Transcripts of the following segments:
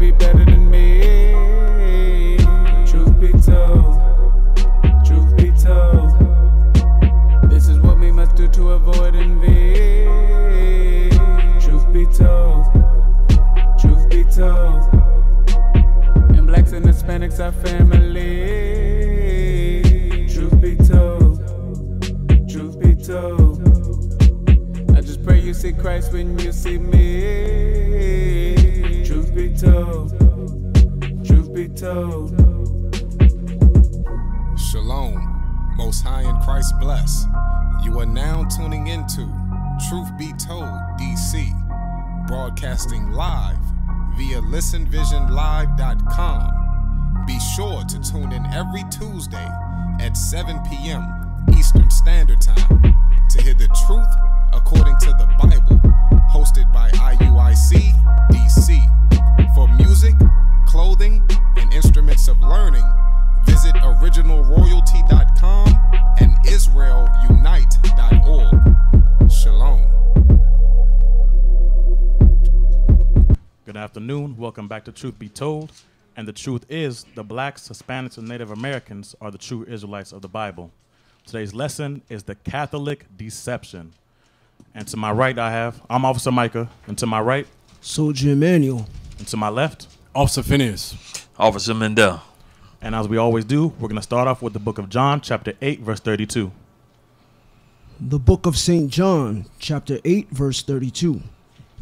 be better broadcasting live via listenvisionlive.com. Be sure to tune in every Tuesday at 7 p.m. Eastern Standard Time to hear the truth according to the Bible, hosted by IUIC DC. For music, clothing, and instruments of learning, visit originalroyalty.com and israelunite.org. Shalom. Good afternoon. Welcome back to Truth Be Told. And the truth is, the blacks, Hispanics, and Native Americans are the true Israelites of the Bible. Today's lesson is the Catholic deception. And to my right, I have, I'm Officer Micah. And to my right, Soldier Emmanuel. and to my left, Officer Phinehas. Officer Mendel. and as we always do, we're going to start off with the book of John, chapter 8, verse 32. The book of St. John, chapter 8, verse 32.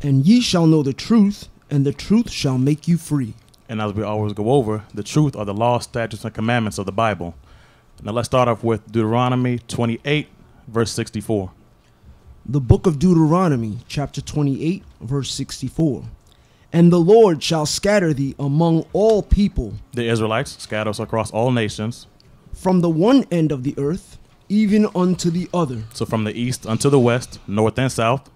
And ye shall know the truth, and the truth shall make you free. And as we always go over, the truth are the laws, statutes, and commandments of the Bible. Now let's start off with Deuteronomy 28, verse 64. The book of Deuteronomy, chapter 28, verse 64. And the Lord shall scatter thee among all people, The Israelites scatter us across all nations, from the one end of the earth, even unto the other. so from the east unto the west, north and south.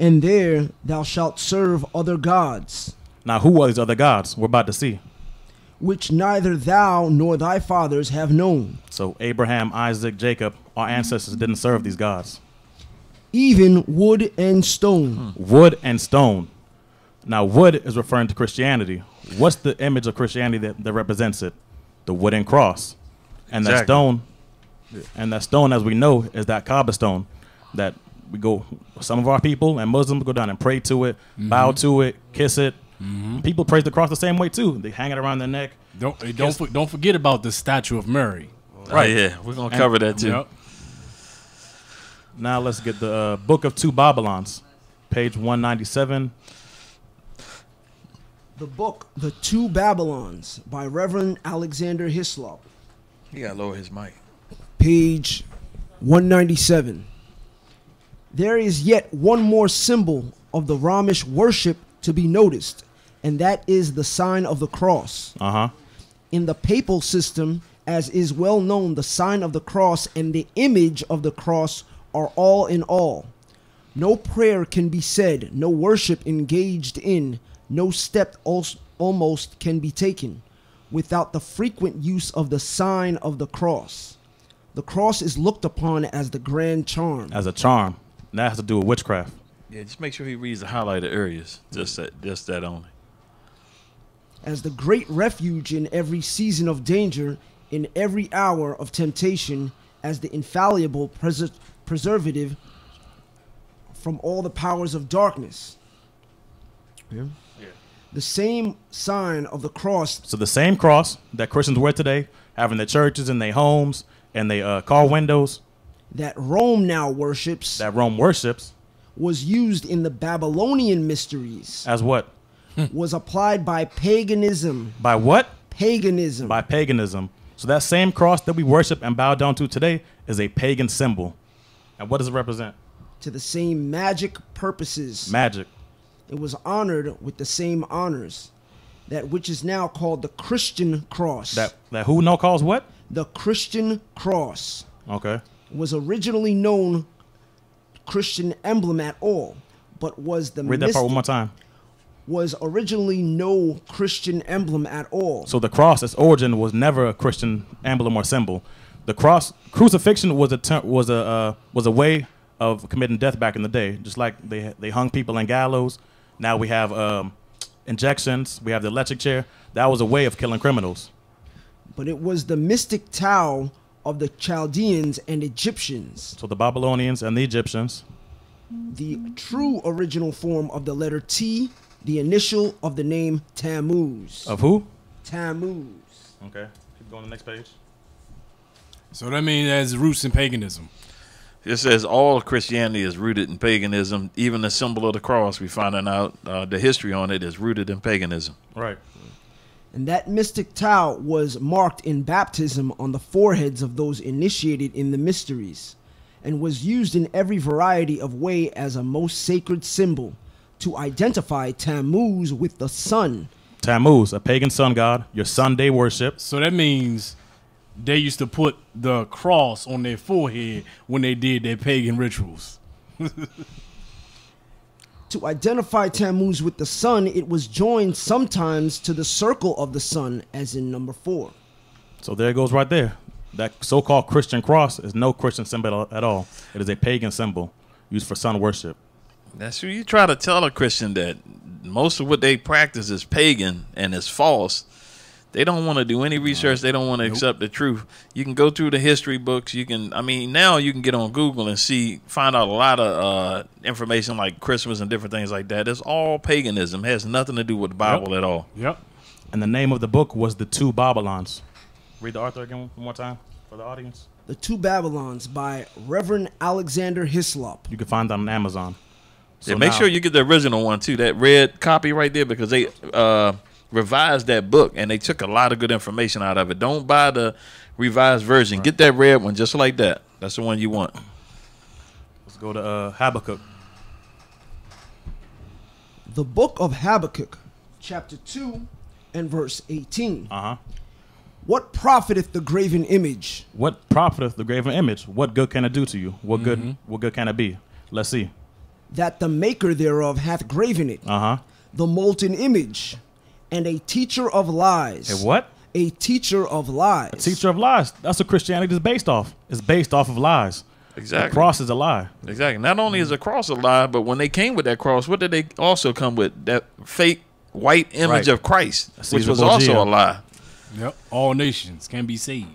And there thou shalt serve other gods, Now, who are these other gods? We're about to see. which neither thou nor thy fathers have known, So, Abraham, Isaac, Jacob, our ancestors didn't serve these gods. even wood and stone. Hmm. Wood and stone. Now, wood is referring to Christianity. What's the image of Christianity that, that represents it? The wooden cross. And that Exactly. stone, and that stone, as we know, is that cobblestone that we go, some of our people and Muslims go down and pray to it, bow to it, kiss it. People praise the cross the same way too. They hang it around their neck. Don't don't for, don't forget about the statue of Mary. Right. Oh, yeah, we're going to cover that too. Yep. Now let's get the uh, Book of Two Babylons, page 197. The book The Two Babylons by Reverend Alexander Hislop, He got to lower his mic. page 197. There is yet one more symbol of the Romish worship to be noticed, and that is the sign of the cross. Uh huh. In the papal system, as is well known, the sign of the cross and the image of the cross are all in all. No prayer can be said, no worship engaged in, no step almost can be taken without the frequent use of the sign of the cross. The cross is looked upon as the grand charm. As a charm. And that has to do with witchcraft. Yeah, just make sure he reads the highlighted areas. Just that, just that only. as the great refuge in every season of danger, in every hour of temptation, as the infallible preser- preservative from all the powers of darkness. Yeah. The same sign of the cross So the same cross that Christians wear today, having their churches and their homes and their uh, car windows that Rome now worships that Rome worships, was used in the Babylonian mysteries, as what? was applied by paganism. By what? Paganism. By paganism. So that same cross that we worship and bow down to today is a pagan symbol. And what does it represent? to the same magic purposes. Magic. it was honored with the same honors. That which is now called the Christian cross. That that who no calls what? the Christian cross Okay. Was originally known Christian emblem at all, but was the Read that part one more time. was originally no Christian emblem at all. So the cross, its origin, was never a Christian emblem or symbol. The cross, crucifixion was a ter- was a uh, was a way of committing death back in the day. Just like they they hung people in gallows. Now we have um, injections. We have the electric chair. That was a way of killing criminals. but it was the mystic Tao of the Chaldeans and Egyptians, So the Babylonians and the Egyptians. the true original form of the letter T, the initial of the name Tammuz. Of who? Tammuz. Okay. Keep going to the next page. So that means there's roots in paganism. It says all Christianity is rooted in paganism. Even the symbol of the cross, we finding out uh, the history on it is rooted in paganism. Right. And that mystic Tao was marked in baptism on the foreheads of those initiated in the mysteries, and was used in every variety of way as a most sacred symbol to identify Tammuz with the sun. Tammuz, a pagan sun god, your Sunday worship. So that means they used to put the cross on their forehead when they did their pagan rituals. To identify Tammuz with the sun, it was joined sometimes to the circle of the sun, as in number four. So there it goes right there. That so-called Christian cross is no Christian symbol at all. It is a pagan symbol used for sun worship. That's what you try to tell a Christian that most of what they practice is pagan and is false. They don't want to do any research. They don't want to accept the truth. You can go through the history books. You can, I mean, now you can get on Google and see, find out a lot of uh, information like Christmas and different things like that. It's all paganism. It has nothing to do with the Bible at all. Yep. And the name of the book was The Two Babylons. Read the author again one more time for the audience. The Two Babylons by Reverend Alexander Hislop. You can find that on Amazon. So yeah, make now- sure you get the original one too, that red copy right there, because they uh, revised that book and they took a lot of good information out of it. Don't buy the revised version. Get that red one just like that. That's the one you want. Let's go to uh, Habakkuk. The book of Habakkuk, chapter 2 and verse 18. Uh huh. What profiteth the graven image? What profiteth the graven image? What good can it do to you? What Mm-hmm. good? What good can it be? Let's see. That the maker thereof hath graven it, Uh huh. the molten image, and a teacher of lies. Hey, what? A teacher of lies. A Teacher of lies. That's what Christianity is based off. It's based off of lies. Exactly. The cross is a lie. Exactly. Not only is a cross a lie, but when they came with that cross, what did they also come with? That fake white image Right. of Christ, which was also Borgia. a lie. Yep. All nations can be saved.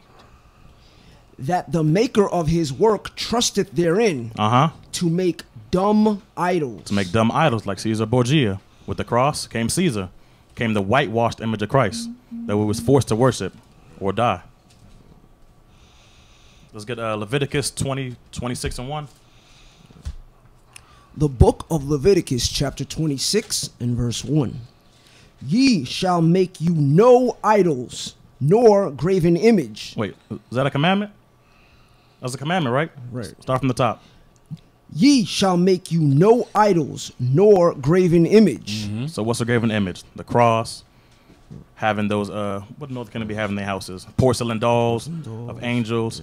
That the maker of his work trusteth therein Uh huh. to make dumb idols. To make dumb idols like Caesar Borgia. With the cross came Caesar. Came the whitewashed image of Christ that we was forced to worship or die. Let's get uh, Leviticus 20, 26 and 1. The book of Leviticus, chapter 26, and verse 1. Ye shall make you no idols, nor graven image. Wait, is that a commandment? That's a commandment, right? Right. Start from the top. Ye shall make you no idols, nor graven image. So what's a graven image? The cross, having those uh what North can be having in their houses? Porcelain dolls of angels.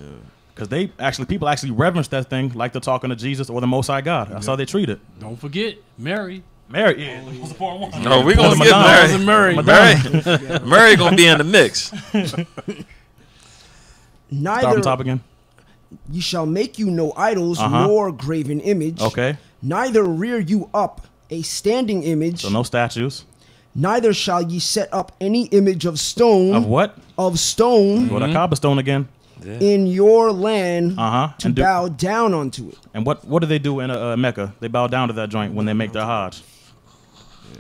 Because they actually people actually reverence that thing like they're talking to Jesus or the most high God. That's how they treat it. Don't forget Mary. Mary, yeah, that was the point one. No, we're gonna Madonna. get Cousin Mary. Mary. Mary, Mary gonna be in the mix. Start Neither from top again. Ye shall make you no idols, Uh-huh. nor graven image. Okay. Neither rear you up a standing image, So no statues. neither shall ye set up any image of stone, Of what? of stone Go to cobblestone again. in your land Uh huh. to And, do- bow down unto it. and what what do they do in uh, uh, Mecca? They bow down to that joint when they make their Hajj.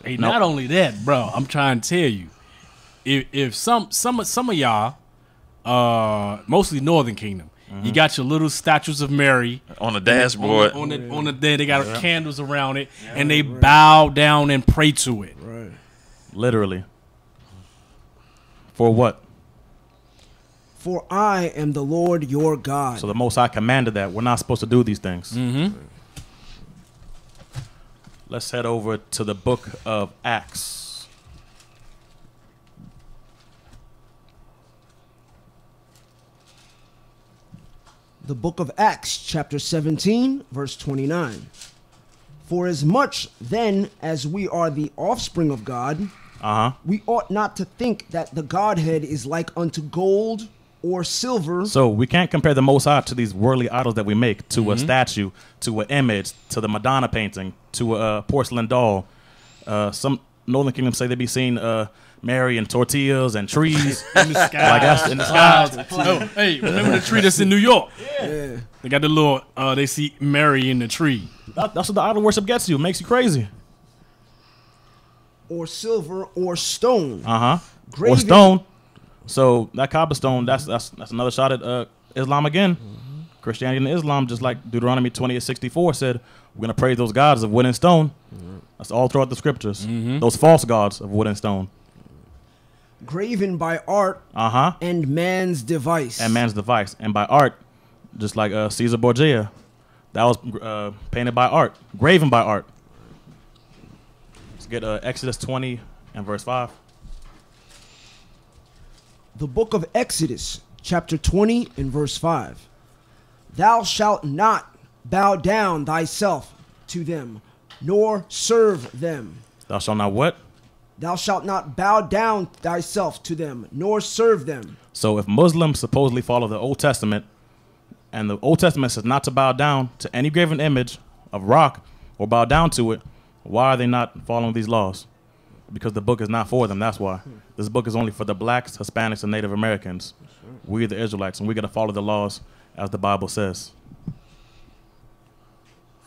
Hey, No. not only that, bro. I'm trying to tell you, if if some some of- some of y'all, uh, mostly Northern Kingdom, Mm-hmm. you got your little statues of Mary On the dashboard. on, the on the there. They got candles around it, and they bow down and pray to it. Right. Literally. For what? For I am the Lord your God. So the Most High commanded that we're not supposed to do these things. Mm-hmm. Let's head over to the book of Acts. The book of Acts, chapter 17, verse 29. For as much then as we are the offspring of God, Uh huh. we ought not to think that the Godhead is like unto gold or silver, So we can't compare the Most High to these worldly idols that we make, to a statue, to an image, to the Madonna painting, to a porcelain doll. Uh, some Northern Kingdom say they be seeing uh, Mary and tortillas and trees. In the sky. Like that's in the sky. Oh, hey, remember the tree that's in New York? Yeah. They got the little. Uh, they see Mary in the tree. That- that's what the idol worship gets you. It makes you crazy. or silver or stone. Uh huh. Or stone. So that cobblestone, that's that's that's another shot at uh, Islam again. Christianity and Islam, just like Deuteronomy twenty eight sixty four said, we're gonna praise those gods of wood and stone. That's all throughout the scriptures. Those false gods of wood and stone. Graven by art Uh huh. and man's device. And man's device, and by art, just like uh, Caesar Borgia, that was uh, painted by art, graven by art. Let's get uh, Exodus twenty and verse five. the book of Exodus, chapter 20 and verse 5. Thou shalt not bow down thyself to them, nor serve them. Thou shalt not what? Thou shalt not bow down thyself to them, nor serve them. So if Muslims supposedly follow the Old Testament, and the Old Testament says not to bow down to any graven image of rock or bow down to it, why are they not following these laws? Because the book is not for them. That's why. This book is only for the blacks, Hispanics, and Native Americans. We're the Israelites, and we got to follow the laws as the Bible says.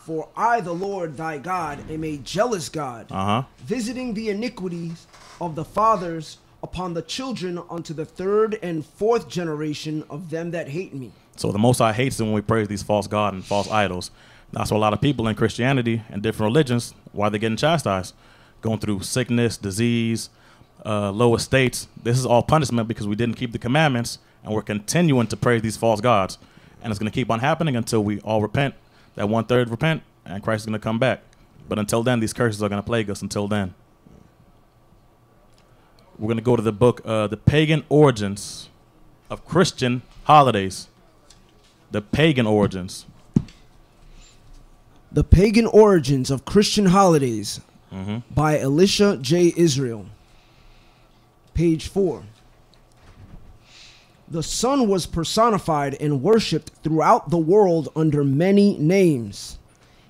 For I, the Lord thy God, am a jealous God, Uh huh. visiting the iniquities of the fathers upon the children unto the third and fourth generation of them that hate me. So the Most High hates it when we praise these false gods and false idols. That's why a lot of people in Christianity and different religions, why they're getting chastised, going through sickness, disease, uh, low estates. This is all punishment because we didn't keep the commandments and we're continuing to praise these false gods. And it's going to keep on happening until we all repent, that one third repent, and Christ is going to come back. But until then, these curses are going to plague us until then. We're going to go to the book, uh, The Pagan Origins of Christian Holidays the pagan origins. The Pagan Origins of Christian Holidays by Elisha J. Israel. Page 4. The sun was personified and worshipped throughout the world under many names.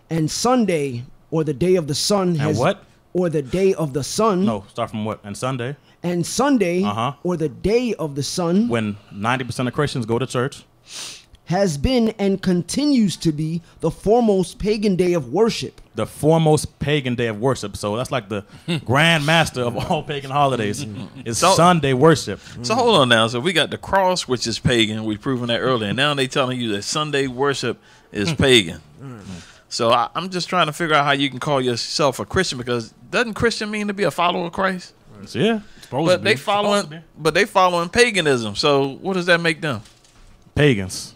And Sunday, or the day of the sun, has what? or the day of the sun, No, start from what? And Sunday, and Sunday, Uh-huh. or the day of the sun, when 90% of Christians go to church. has been and continues to be the foremost pagan day of worship. The foremost pagan day of worship. So that's like the grand master of all pagan holidays. Mm-hmm. Is So- Sunday worship. So hold on now. So we got the cross, which is pagan. We've proven that earlier. And now they telling you that Sunday worship is hmm. pagan. Hmm. So I, I'm just trying to figure out how you can call yourself a Christian because doesn't Christian mean to be a follower of Christ? So, yeah. Supposed But they following, but they following paganism. So what does that make them? Pagans.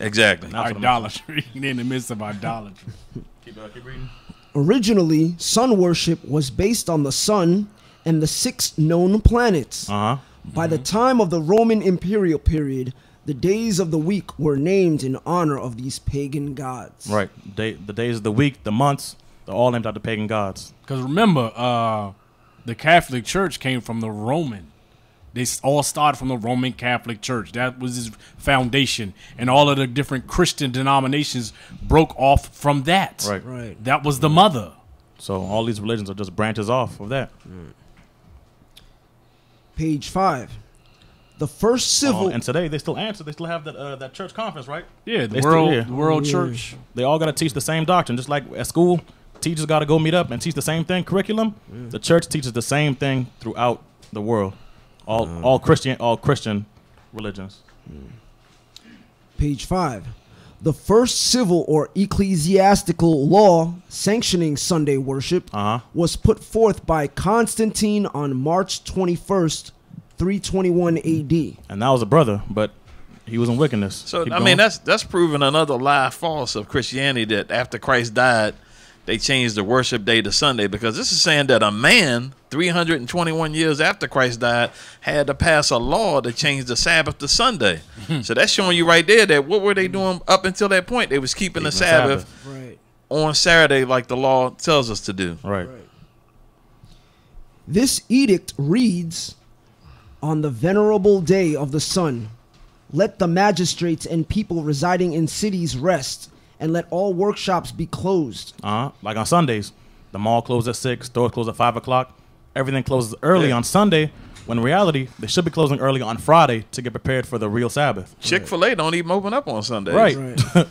Exactly. That's idolatry. In the midst of idolatry. Keep, uh, keep reading. Originally, sun worship was based on the sun and the six known planets. Uh huh. By the time of the Roman imperial period, the days of the week were named in honor of these pagan gods. Right. Day, the days of the week, the months, they're all named after pagan gods. Because remember, uh, the Catholic Church came from the Roman. They all started from the Roman Catholic Church. That was his foundation, and all of the different Christian denominations broke off from that. Right. Right. That was the mother. So all these religions are just branches off of that. Page 5. The first civil Um, and today they still answer. They still have that uh, that church conference, right? Yeah, the They still- world, yeah. the world Yeah. church. They all got to teach the same doctrine, just like at school. Teachers got to go meet up and teach the same thing. Curriculum. The church teaches the same thing throughout the world. All all Christian all Christian religions. Page 5. The first civil or ecclesiastical law sanctioning Sunday worship Uh huh. was put forth by Constantine on March 21st, 321 AD. And that was a brother, but he was in wickedness. So Keep I going. mean that's that's proving another lie false of Christianity that after Christ died, they changed the worship day to Sunday because this is saying that a man 321 years after Christ died had to pass a law to change the Sabbath to Sunday. so that's showing you right there that what were they doing up until that point? They was keeping the Keeping the Sabbath, Sabbath. Right. on Saturday like the law tells us to do. Right. This edict reads On the venerable day of the sun, let the magistrates and people residing in cities rest, and let all workshops be closed. Uh huh. Like on Sundays, the mall closes at six, stores close at five o'clock. Everything closes early Yeah. on Sunday. When in reality, they should be closing early on Friday to get prepared for the real Sabbath. Chick Fil A don't even open up on Sundays. Right.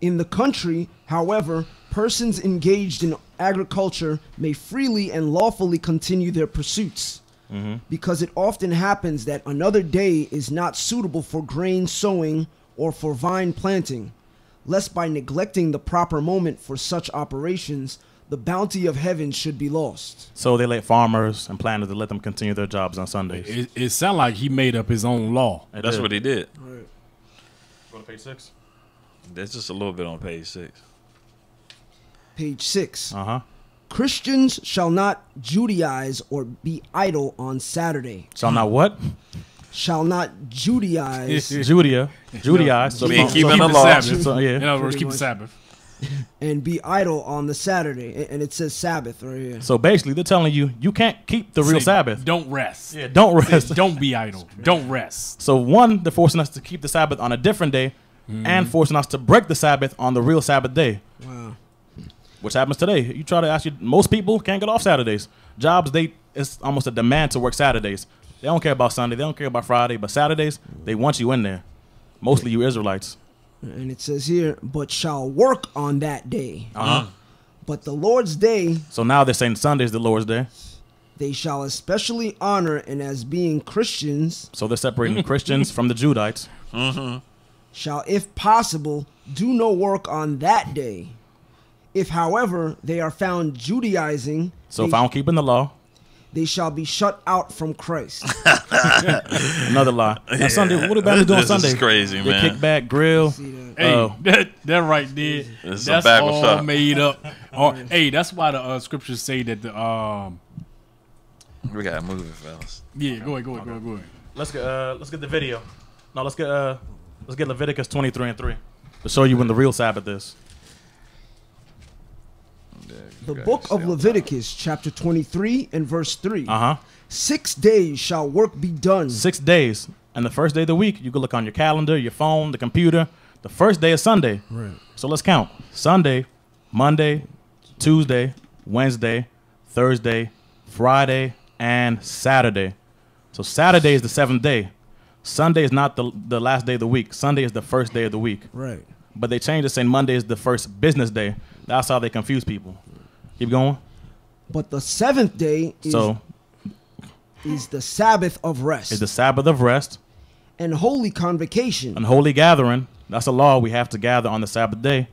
In the country, however, persons engaged in agriculture may freely and lawfully continue their pursuits. Because it often happens that another day is not suitable for grain sowing or for vine planting, lest by neglecting the proper moment for such operations, the bounty of heaven should be lost. So they let farmers and planters to let them continue their jobs on Sundays. It, it sounds like he made up his own law. It That's did. what he did. Right. Go to page six. That's just a little bit on page six. Page 6. Uh huh. Christians shall not Judaize or be idle on Saturday. Shall not what? Shall not Judaize Judea, Judaize. So Mean so- keeping so- the the law. Sabbath. So, yeah. In other words, keep the. Sabbath. and be idle on the Saturday. And it says Sabbath right here. So basically, they're telling you you can't keep the real Say, Sabbath. Don't rest. Yeah, don't rest. Don't be idle. Don't rest. So one, they're forcing us to keep the Sabbath on a different day, mm-hmm. and forcing us to break the Sabbath on the real Sabbath day, Wow. which happens today. You try to ask you, most people can't get off Saturdays. Jobs, they it's almost a demand to work Saturdays. They don't care about Sunday, they don't care about Friday, but Saturdays they want you in there. Mostly you Israelites. And it says here, but shall work on that day. Uh-huh. But the Lord's day So now they're saying Sunday's the Lord's day. they shall especially honor, and as being Christians, So they're separating the Christians from the Judites. shall, if possible, do no work on that day. If, however, they are found Judaizing, So if I don't keep in the law, they shall be shut out from Christ. another lie. Now Sunday, what about to do on This is Sunday? crazy, they man. kick back, grill. That? Hey, Oh. that, that right there. This That's Bible all shop. made up. Or, hey, that's why the uh, scriptures say that the um. We gotta move it, fellas. Yeah, go ahead, go ahead, go ahead, go ahead. Let's get uh, let's get the video. No, let's get uh, let's get Leviticus twenty three and three to show you when the real Sabbath is. The book of Leviticus, chapter 23 and verse 3. Uh huh. Six days shall work be done. Six days, and the first day of the week, you can look on your calendar, your phone, the computer. The first day is Sunday. Right. So let's count: Sunday, Monday, Tuesday, Wednesday, Thursday, Friday, and Saturday. So Saturday is the seventh day. Sunday is not the the last day of the week. Sunday is the first day of the week. Right. But they changed it saying Monday is the first business day. That's how they confuse people. Keep going. But the seventh day is, So is the Sabbath of rest it's the Sabbath of rest, and holy convocation. And holy gathering. That's a law. We have to gather on the Sabbath day.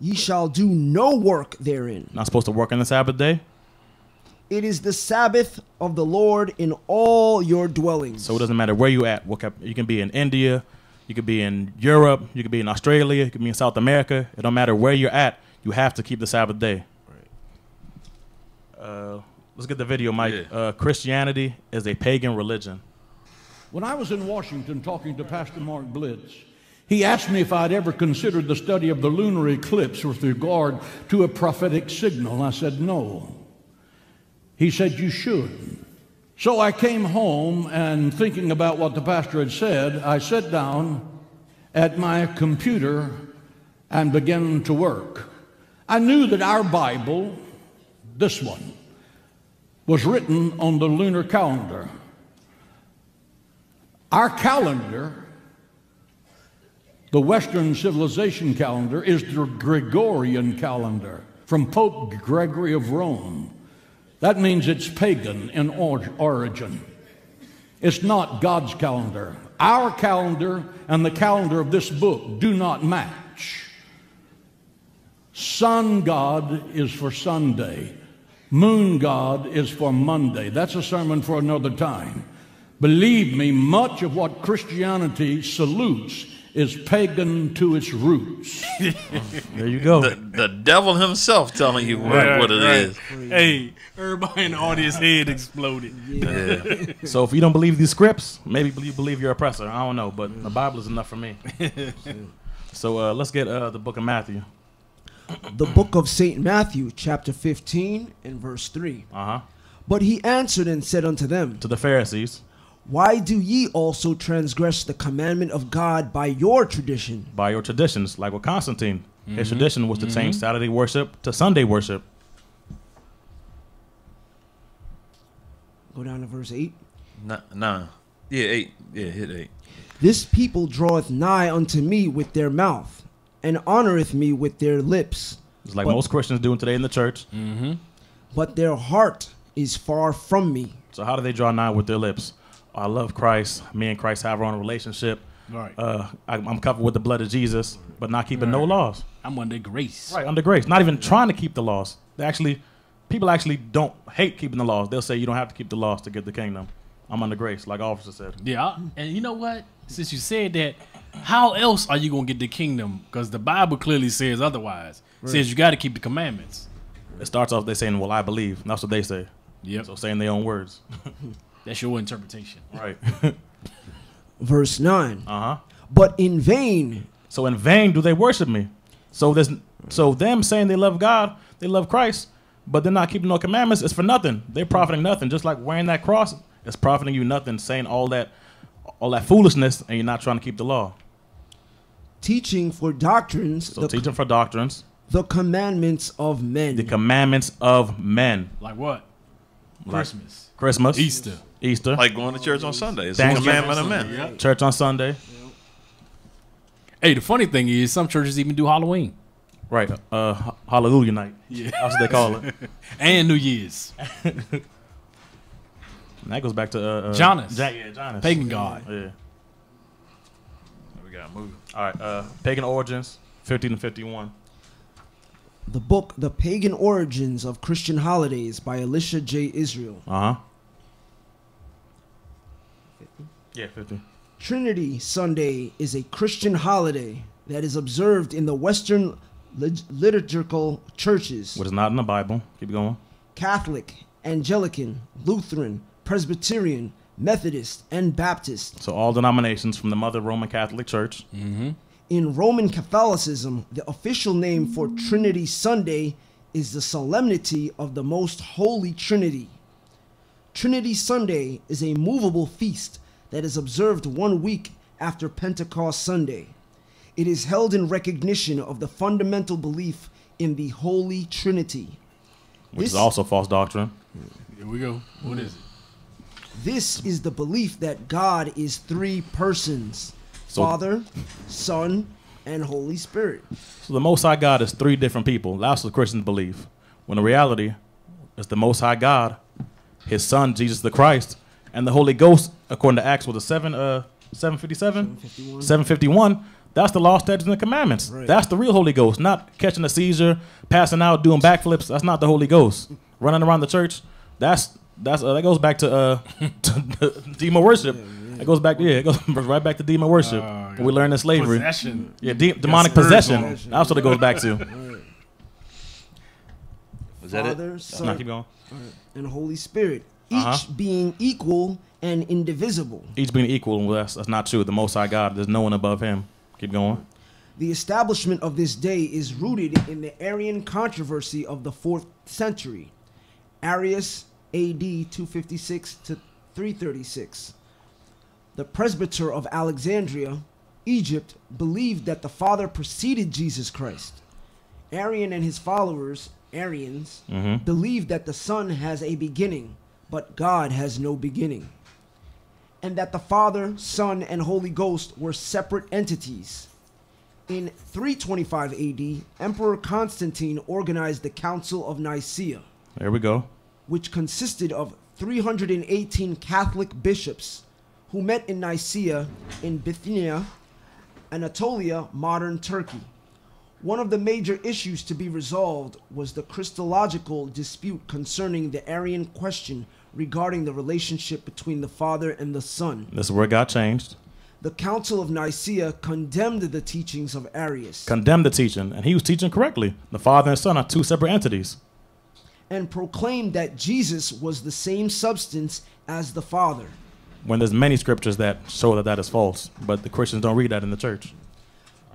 Ye shall do no work therein. Not supposed to work on the Sabbath day. It is the Sabbath of the Lord in all your dwellings. So it doesn't matter where you at. What you can be in India, you could be in Europe, you could be in Australia, you could be in South America. It don't matter where you're at. You have to keep the Sabbath day. Uh, let's get the video, Mike. Yeah. Uh, Christianity is a pagan religion. When I was in Washington talking to Pastor Mark Blitz, he asked me if I'd ever considered the study of the lunar eclipse with regard to a prophetic signal. I said, no. He said, you should. So I came home and thinking about what the pastor had said, I sat down at my computer and began to work. I knew that our Bible, this one, was written on the lunar calendar. Our calendar, the Western civilization calendar, is the Gregorian calendar from Pope Gregory of Rome. That means it's pagan in origin. It's not God's calendar. Our calendar and the calendar of this book do not match. Sun God is for Sunday. Moon God is for Monday. That's a sermon for another time. Believe me, much of what Christianity salutes is pagan to its roots. There you go. The, the devil himself telling you what, Right, what it right. is. Hey, everybody in the audience head exploded. Yeah. So if you don't believe these scripts, maybe you believe your oppressor. I don't know, but the Bible is enough for me. so uh, let's get uh, the book of Matthew. The book of St. Matthew, chapter 15, and verse 3. Uh huh. But he answered and said unto them, To the Pharisees, Why do ye also transgress the commandment of God by your tradition? by your traditions, like with Constantine. His tradition was to change Saturday worship to Sunday worship. Go down to verse 8. Nah, nah. Yeah, eight. Yeah, hit eight. This people draweth nigh unto me with their mouth, and honoreth me with their lips, It's like But- most Christians doing today in the church. but their heart is far from me. So how do they draw nigh with their lips? I love Christ. Me and Christ have our own relationship. Right. Uh, I, I'm covered with the blood of Jesus, but not keeping no laws. I'm under grace. Right, under grace. Not even trying to keep the laws. They actually, people actually don't hate keeping the laws. They'll say you don't have to keep the laws to get the kingdom. I'm under grace, like officer said. Yeah, and you know what? Since you said that, how else are you gonna get the kingdom? Because the Bible clearly says otherwise. It says you got to keep the commandments. It starts off they saying, "Well, I believe." And that's what they say. Yep, So saying their own words. that's your interpretation. right. Verse 9. uh huh. But in vain So in vain do they worship me. So there's so them saying they love God, they love Christ, but they're not keeping no commandments. It's for nothing. They're profiting nothing. Just like wearing that cross, it's profiting you nothing. Saying all that, all that foolishness, and you're not trying to keep the law. Teaching for doctrines So the, teaching for doctrines, the commandments of men. the commandments of men. Like what? Christmas, Christmas, Easter. Easter, Like going to church on Sunday. It's a Thanksgiving. commandment of men. church on Sunday. Hey, the funny thing is, some churches even do Halloween Right. Uh, h- Hallelujah night. Yeah. That's what they call it. and New Year's. And that goes back to uh, uh, Janus. Ja- yeah, Janus. Pagan god. Yeah. We got to move. All right. Uh, pagan origins, 15 and 51. the book The Pagan Origins of Christian Holidays by Elisha J. Israel. Uh huh. Yeah, 50. Trinity Sunday is a Christian holiday that is observed in the Western lit- liturgical churches What is not in the Bible. Keep going. Catholic, Anglican, Lutheran, Presbyterian, Methodist, and Baptist. So all denominations from the Mother Roman Catholic Church. Mm-hmm. In Roman Catholicism, the official name for Trinity Sunday is the Solemnity of the Most Holy Trinity. Trinity Sunday is a movable feast that is observed one week after Pentecost Sunday. It is held in recognition of the fundamental belief in the Holy Trinity. which This- is also false doctrine. Here we go. What is it? This is the belief that God is three persons So- Father, Son, and Holy Spirit. So the Most High God is three different people. That's what Christians believe. When in reality, it's the Most High God, His Son Jesus the Christ, and the Holy Ghost, according to Acts, was it seven uh seven fifty seven, seven fifty one. That's the law, statutes, and the commandments. That's the real Holy Ghost, not catching a seizure, passing out, doing backflips. That's not the Holy Ghost. Running around the church. That's that's uh, that goes back to uh to demon worship. That goes back, yeah, it goes right back to demon worship. When we learned in slavery. Possession. Yeah, de- demonic spiritual. possession. That's what it goes back to. Was that it? Father, No, keep going. and Holy Spirit, each Uh-huh. being equal and indivisible. Each being equal, well, that's, that's not true. The Most High God, there's no one above Him. Keep going. The establishment of this day is rooted in the Arian controversy of the 4th century. Arius, AD 256 to 336. The presbyter of Alexandria, Egypt, believed that the Father preceded Jesus Christ. Arian and his followers, Arians, mm-hmm. believed that the Son has a beginning, but God has no beginning. And that the Father, Son, and Holy Ghost were separate entities. In 325 AD, Emperor Constantine organized the Council of Nicaea, There we go. Which consisted of 318 Catholic bishops who met in Nicaea in Bithynia, Anatolia, modern Turkey. One of the major issues to be resolved was the Christological dispute concerning the Arian question regarding the relationship between the Father and the Son. This is where it got changed. The Council of Nicaea condemned the teachings of Arius Condemned the teaching, and he was teaching correctly. The Father and Son are two separate entities. And proclaimed that Jesus was the same substance as the Father. When there's many scriptures that show that that is false, but the Christians don't read that in the church.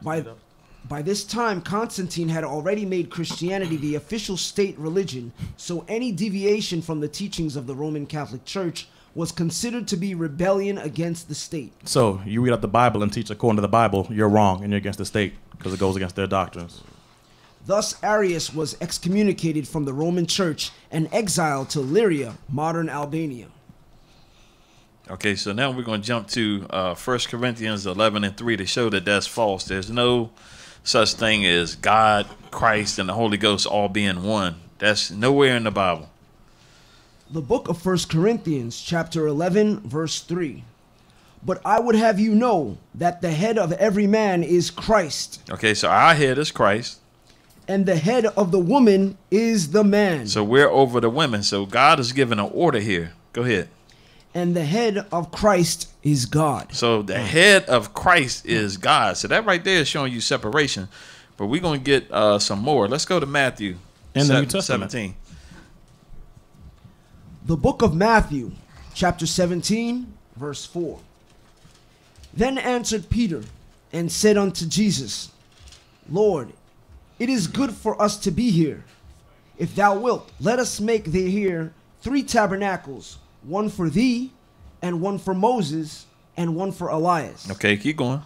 By, By this time, Constantine had already made Christianity the official state religion, so any deviation from the teachings of the Roman Catholic Church was considered to be rebellion against the state. So you read out the Bible and teach according to the Bible, you're wrong and you're against the state because it goes against their doctrines. Thus, Arius was excommunicated from the Roman Church and exiled to Lyria, modern Albania. Okay, so now we're going to jump to uh, 1 Corinthians 11 and 3 to show that that's false. There's no such thing as God, Christ, and the Holy Ghost all being one. That's nowhere in the Bible. The book of 1 Corinthians, chapter 11, verse 3. But I would have you know that the head of every man is Christ, Okay, so our head is Christ. And the head of the woman is the man, So we're over the women. So God is giving an order here. Go ahead. and the head of Christ is God. So the head of Christ is God. So that right there is showing you separation. But we're going to get uh, some more. Let's go to Matthew In the New Testament. 17. The book of Matthew, chapter 17, verse 4. Then answered Peter and said unto Jesus, Lord, it is good for us to be here. If thou wilt, let us make thee here three tabernacles, one for thee, and one for Moses, and one for Elias. Okay, keep going.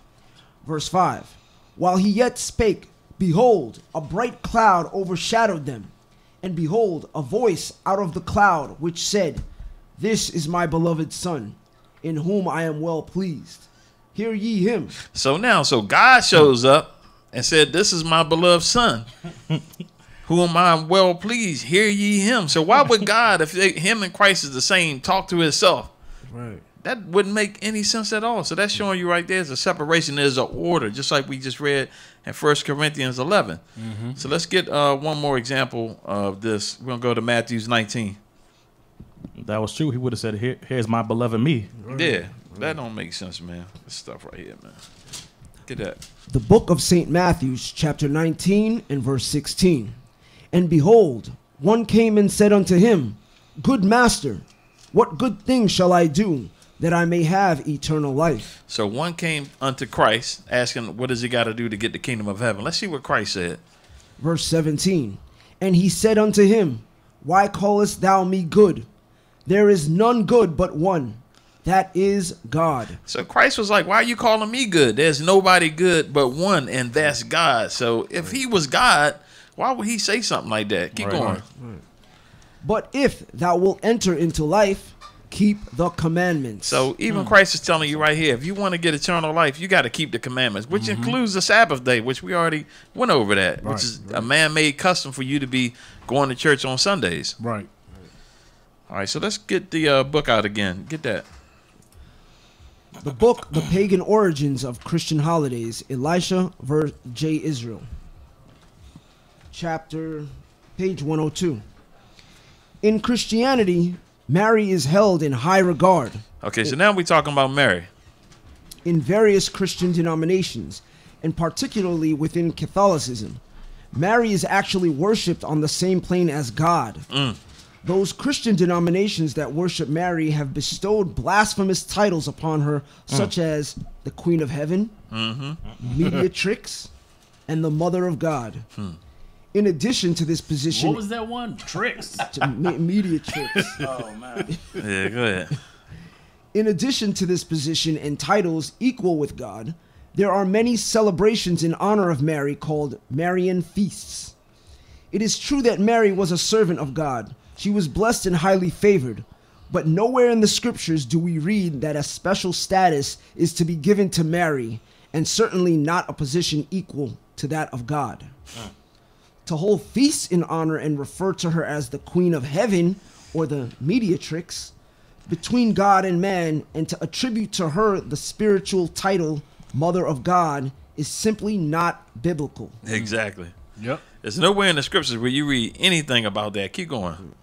Verse 5 While he yet spake, behold, a bright cloud overshadowed them. And behold, a voice out of the cloud which said, This is my beloved Son, in whom I am well pleased. Hear ye him. So now, so God shows up and said, This is my beloved son. Who am I well pleased. Hear ye him. So why would God, if they, him and Christ is the same, talk to himself? Right. That wouldn't make any sense at all. So that's showing you right there is a separation, there's an order, just like we just read in 1 Corinthians 11. So let's get uh, one more example of this. We're going to go to Matthew's 19. If that was true, he would have said, Here, Here's my beloved me. Yeah, that don't make sense, man. This stuff right here, man. Get that. The book of St. Matthew's, chapter 19, and verse 16. And behold, one came and said unto him, Good master, what good thing shall I do that I may have eternal life? So one came unto Christ asking, What does he got to do to get the kingdom of heaven? Let's see what Christ said. Verse 17. And he said unto him, Why callest thou me good? There is none good but one, that is God. So Christ was like, Why are you calling me good? There's nobody good but one, and that's God. So if he was God, why would he say something like that? Keep Right. going. But if thou wilt enter into life, keep the commandments. So even Christ is telling you right here, if you want to get eternal life, you got to keep the commandments, which includes the Sabbath day, which we already went over that, which Right, is a man-made custom for you to be going to church on Sundays. Right. All right, so let's get the uh, book out again. Get that. The book, The Pagan Origins of Christian Holidays, Elisha. J. Israel. Chapter, page 102. In Christianity, Mary is held in high regard Okay, so now we're talking about Mary. in various Christian denominations, and particularly within Catholicism. Mary is actually worshipped on the same plane as God. Mm. Those Christian denominations that worship Mary have bestowed blasphemous titles upon her, such mm. as the Queen of Heaven, mm-hmm. Mediatrix, and the Mother of God. Hmm. In addition to this position, What was that one? Tricks. me- Mediatrix. oh man. Yeah, go ahead. In addition to this position and titles equal with God, there are many celebrations in honor of Mary called Marian feasts. It is true that Mary was a servant of God. She was blessed and highly favored. But nowhere in the scriptures do we read that a special status is to be given to Mary, and certainly not a position equal to that of God. To hold feasts in honor and refer to her as the Queen of Heaven or the Mediatrix between God and man, and to attribute to her the spiritual title Mother of God is simply not biblical. Exactly. Yep. There's nowhere in the scriptures where you read anything about that. Keep going.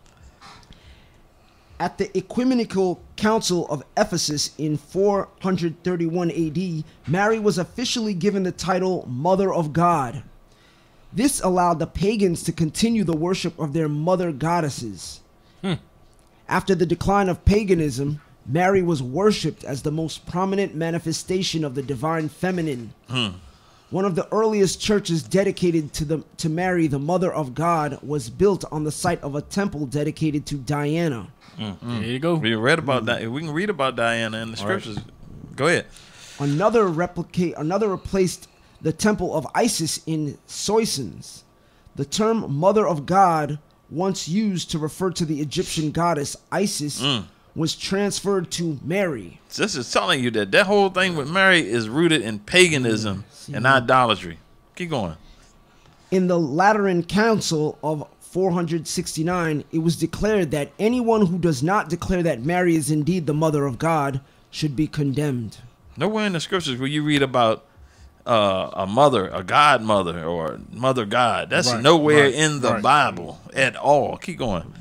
At the Ecumenical Council of Ephesus in 431 AD, Mary was officially given the title Mother of God. This allowed the pagans to continue the worship of their mother goddesses. Hmm. After the decline of paganism, Mary was worshipped as the most prominent manifestation of the divine feminine. Hmm. One of the earliest churches dedicated to the to Mary, the Mother of God, was built on the site of a temple dedicated to Diana. Mm-hmm. There you go. We read about that. We can read about Diana in the scriptures. Go ahead. Another replicate another replaced the temple of Isis in Soissons. The term Mother of God, once used to refer to the Egyptian goddess Isis, mm. Was transferred to Mary. This is telling you that that whole thing with Mary is rooted in paganism and idolatry. Keep going. In the Lateran Council of 469, it was declared that anyone who does not declare that Mary is indeed the Mother of God should be condemned. Nowhere in the scriptures will you read about uh, a mother, a godmother, or mother God. That's Right, nowhere right, in the right. Bible at all. Keep going.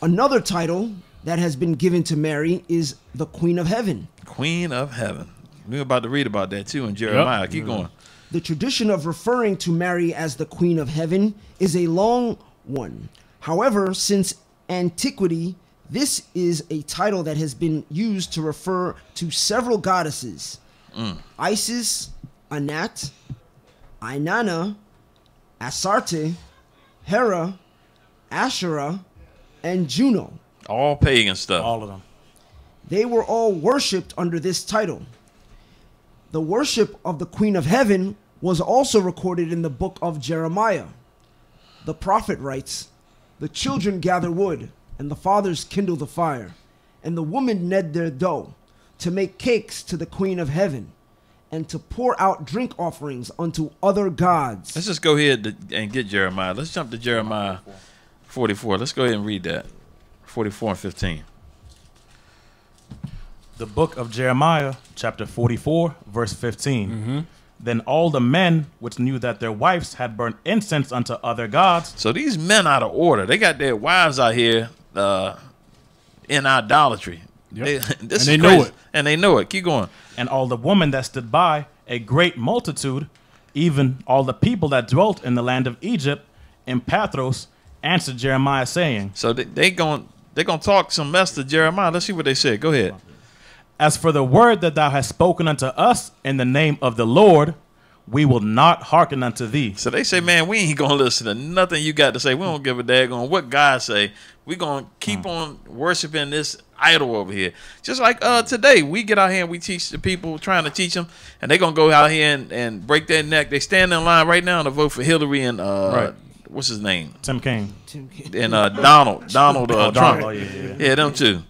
Another title that has been given to Mary is the Queen of Heaven. Queen of Heaven. We're about to read about that too in Jeremiah. Keep going. The tradition of referring to Mary as the Queen of Heaven is a long one. However, since antiquity, this is a title that has been used to refer to several goddesses mm. Isis, Anat, Inanna, Astarte, Hera, Asherah, and Juno. All pagan stuff. All of them. They were all worshipped under this title. The worship of the Queen of Heaven was also recorded in the book of Jeremiah. The prophet writes, The children gather wood, and the fathers kindle the fire, and the women knead their dough, to make cakes to the Queen of Heaven, and to pour out drink offerings unto other gods. Let's just go ahead and get Jeremiah. Let's jump to Jeremiah 44. Let's go ahead and read that. 44 and 15. The book of Jeremiah, chapter 44, verse 15. Then all the men which knew that their wives had burnt incense unto other gods So these men out of order, they got their wives out here uh, in idolatry. Yep. They, this And is they know crazy. it. And they know it. Keep going. and all the women that stood by, a great multitude, even all the people that dwelt in the land of Egypt, in Pathros, answered Jeremiah, saying, So they, they going they gonna talk some mess to Jeremiah. Let's see what they said. Go ahead. As for the word that thou hast spoken unto us in the name of the Lord, we will not hearken unto thee. So they say, man, we ain't gonna listen to nothing you got to say. We don't give a daggone what God say. We gonna keep Hmm. on worshiping this idol over here. Just like uh today, we get out here and we teach the people, trying to teach them, and they gonna go out here and, and break their neck. They stand in line right now to vote for Hillary and uh Right. What's his name Tim Kaine. and uh Donald Donald uh, Oh, Trump. Oh, yeah, yeah. Yeah, them too.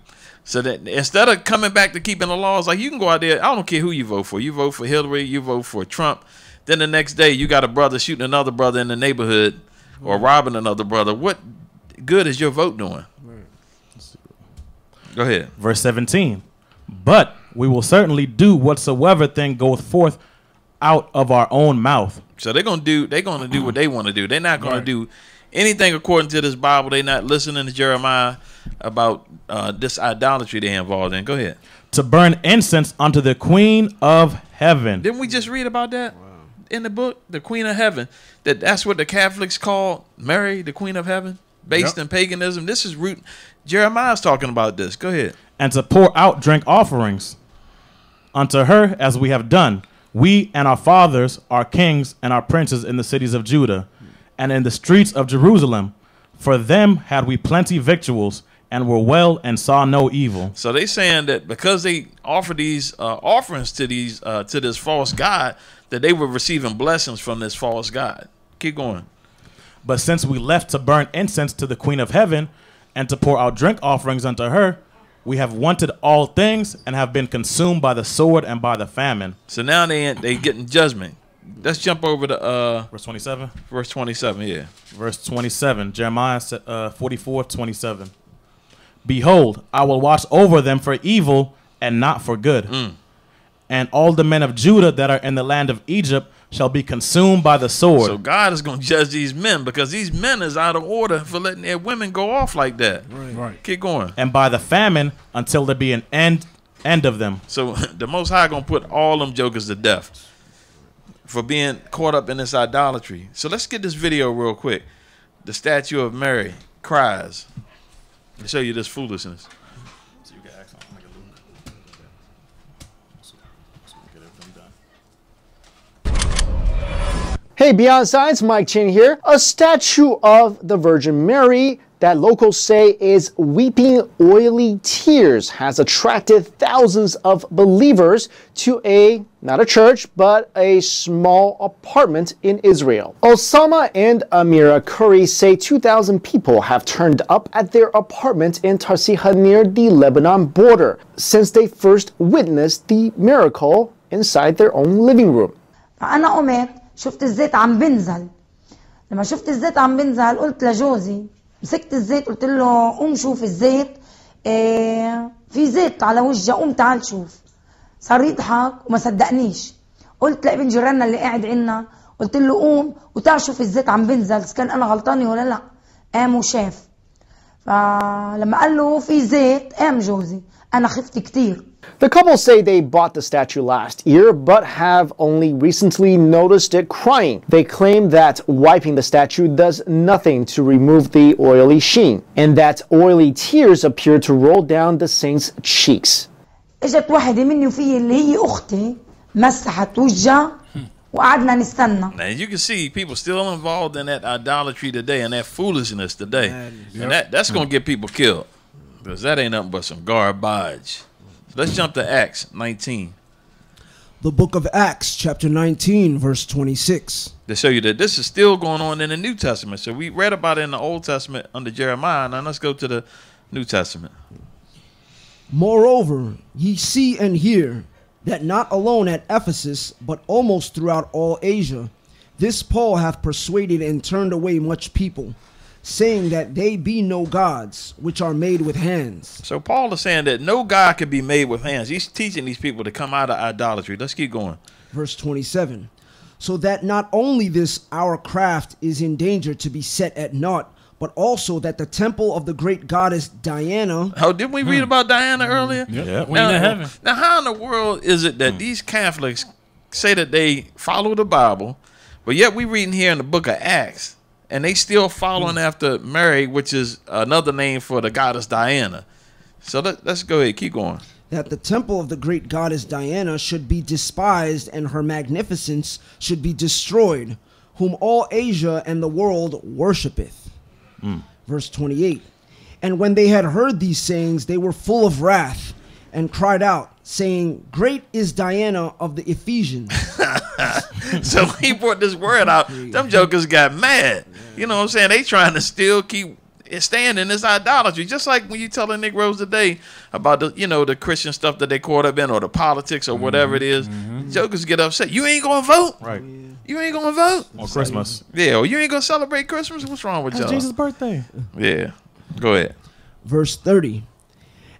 So that instead of coming back to keeping the laws, like you can go out there, I don't care who you vote for. You vote for Hillary, you vote for Trump. Then the next day, you got a brother shooting another brother in the neighborhood or robbing another brother. What good is your vote doing? Go ahead. Verse 17. But we will certainly do whatsoever thing goeth forth out of our own mouth. So they're gonna do. They're gonna do what they want to do. They're not gonna do anything according to this Bible. They're not listening to Jeremiah about uh, this idolatry they're involved in. Go ahead. To burn incense unto the Queen of Heaven. Didn't we just read about that in the book, the Queen of Heaven? That that's what the Catholics call Mary, the Queen of Heaven, based Yep. in paganism. This is root. Jeremiah's talking about this. Go ahead. and to pour out drink offerings unto her as we have done. We and our fathers, our kings and our princes in the cities of Judah, and in the streets of Jerusalem. For them had we plenty victuals, and were well and saw no evil. So they saying that because they offer these uh, offerings to these uh, to this false god, that they were receiving blessings from this false god. Keep going. But since we left to burn incense to the Queen of Heaven, and to pour out drink offerings unto her, we have wanted all things, and have been consumed by the sword and by the famine. So now they they getting judgment. Let's jump over to uh, Verse 27. verse twenty seven. Yeah. verse 27 jeremiah uh, 44 27 behold i will watch over them for evil and not for good and all the men of judah that are in the land of egypt shall be consumed by the sword So God is going to judge these men because these men is out of order for letting their women go off like that. Right. right. Keep going. and by the famine until there be an end end of them So the Most High going to put all them jokers to death for being caught up in this idolatry. So let's get this video real quick. The statue of Mary cries. To show you this foolishness. Hey, Beyond Science, Mike Chin here. A statue of the Virgin Mary that locals say is weeping oily tears has attracted thousands of believers to a, not a church, but a small apartment in Israel. Osama and Amira Khoury say 2,000 people have turned up at their apartment in Tarshiha near the Lebanon border since they first witnessed the miracle inside their own living room. شفت الزيت عم بنزل. لما شفت الزيت عم بنزل قلت لجوزي مسكت الزيت قلت له قوم شوف الزيت إيه في زيت على وجهه قوم تعال شوف. صار يضحك وما صدقنيش. قلت لابن جيراننا اللي قاعد عنا قلت له قوم وتعال شوف الزيت عم بنزل إذا كان أنا غلطانة ولا لأ. قام وشاف. فلما قال له في زيت قام جوزي. أنا خفت كتير. The couple say they bought the statue last year, but have only recently noticed it crying. They claim that wiping the statue does nothing to remove the oily sheen, and that oily tears appear to roll down the saint's cheeks. اجت واحدة مني وفي اللي هي اختي مسحت وجهها وقعدنا نستنى Now you can see people still involved in that idolatry today and that foolishness today, and that that's gonna get people killed because that ain't nothing but some garbage. Let's jump to Acts 19 The book of Acts, chapter 19, verse 26. to show you that this is still going on in the New Testament. So we read about it in the Old Testament under Jeremiah. Now let's go to the New Testament. Moreover, ye see and hear that not alone at Ephesus, but almost throughout all Asia, this Paul hath persuaded and turned away much people, saying that they be no gods, which are made with hands. So Paul is saying that no God can be made with hands. He's teaching these people to come out of idolatry. Let's keep going. Verse 27. So that not only this our craft is in danger to be set at naught, but also that the temple of the great goddess Diana Oh, didn't we read hmm. about Diana hmm. earlier? Yeah, Queen Now, of Heaven. now, how in the world is it that hmm. these Catholics say that they follow the Bible, but yet we reading here in the book of Acts, and they still following hmm. after Mary, which is another name for the goddess Diana. So let, let's go ahead, keep going. that the temple of the great goddess Diana should be despised and her magnificence should be destroyed, whom all Asia and the world worshipeth. Hmm. Verse 28. And when they had heard these sayings, they were full of wrath and cried out, saying, Great is Diana of the Ephesians. So he brought this word out. Them jokers got mad. You know what I'm saying? They trying to still keep stand in this idolatry. Just like when you tell the Negroes today about the you know the Christian stuff that they caught up in or the politics or whatever it is. Mm-hmm. Jokers get upset. You ain't gonna vote. Right. You ain't gonna vote. On Christmas. Yeah, or you ain't gonna celebrate Christmas. What's wrong with It's y'all? Jesus' birthday. Yeah. Go ahead. Verse 30.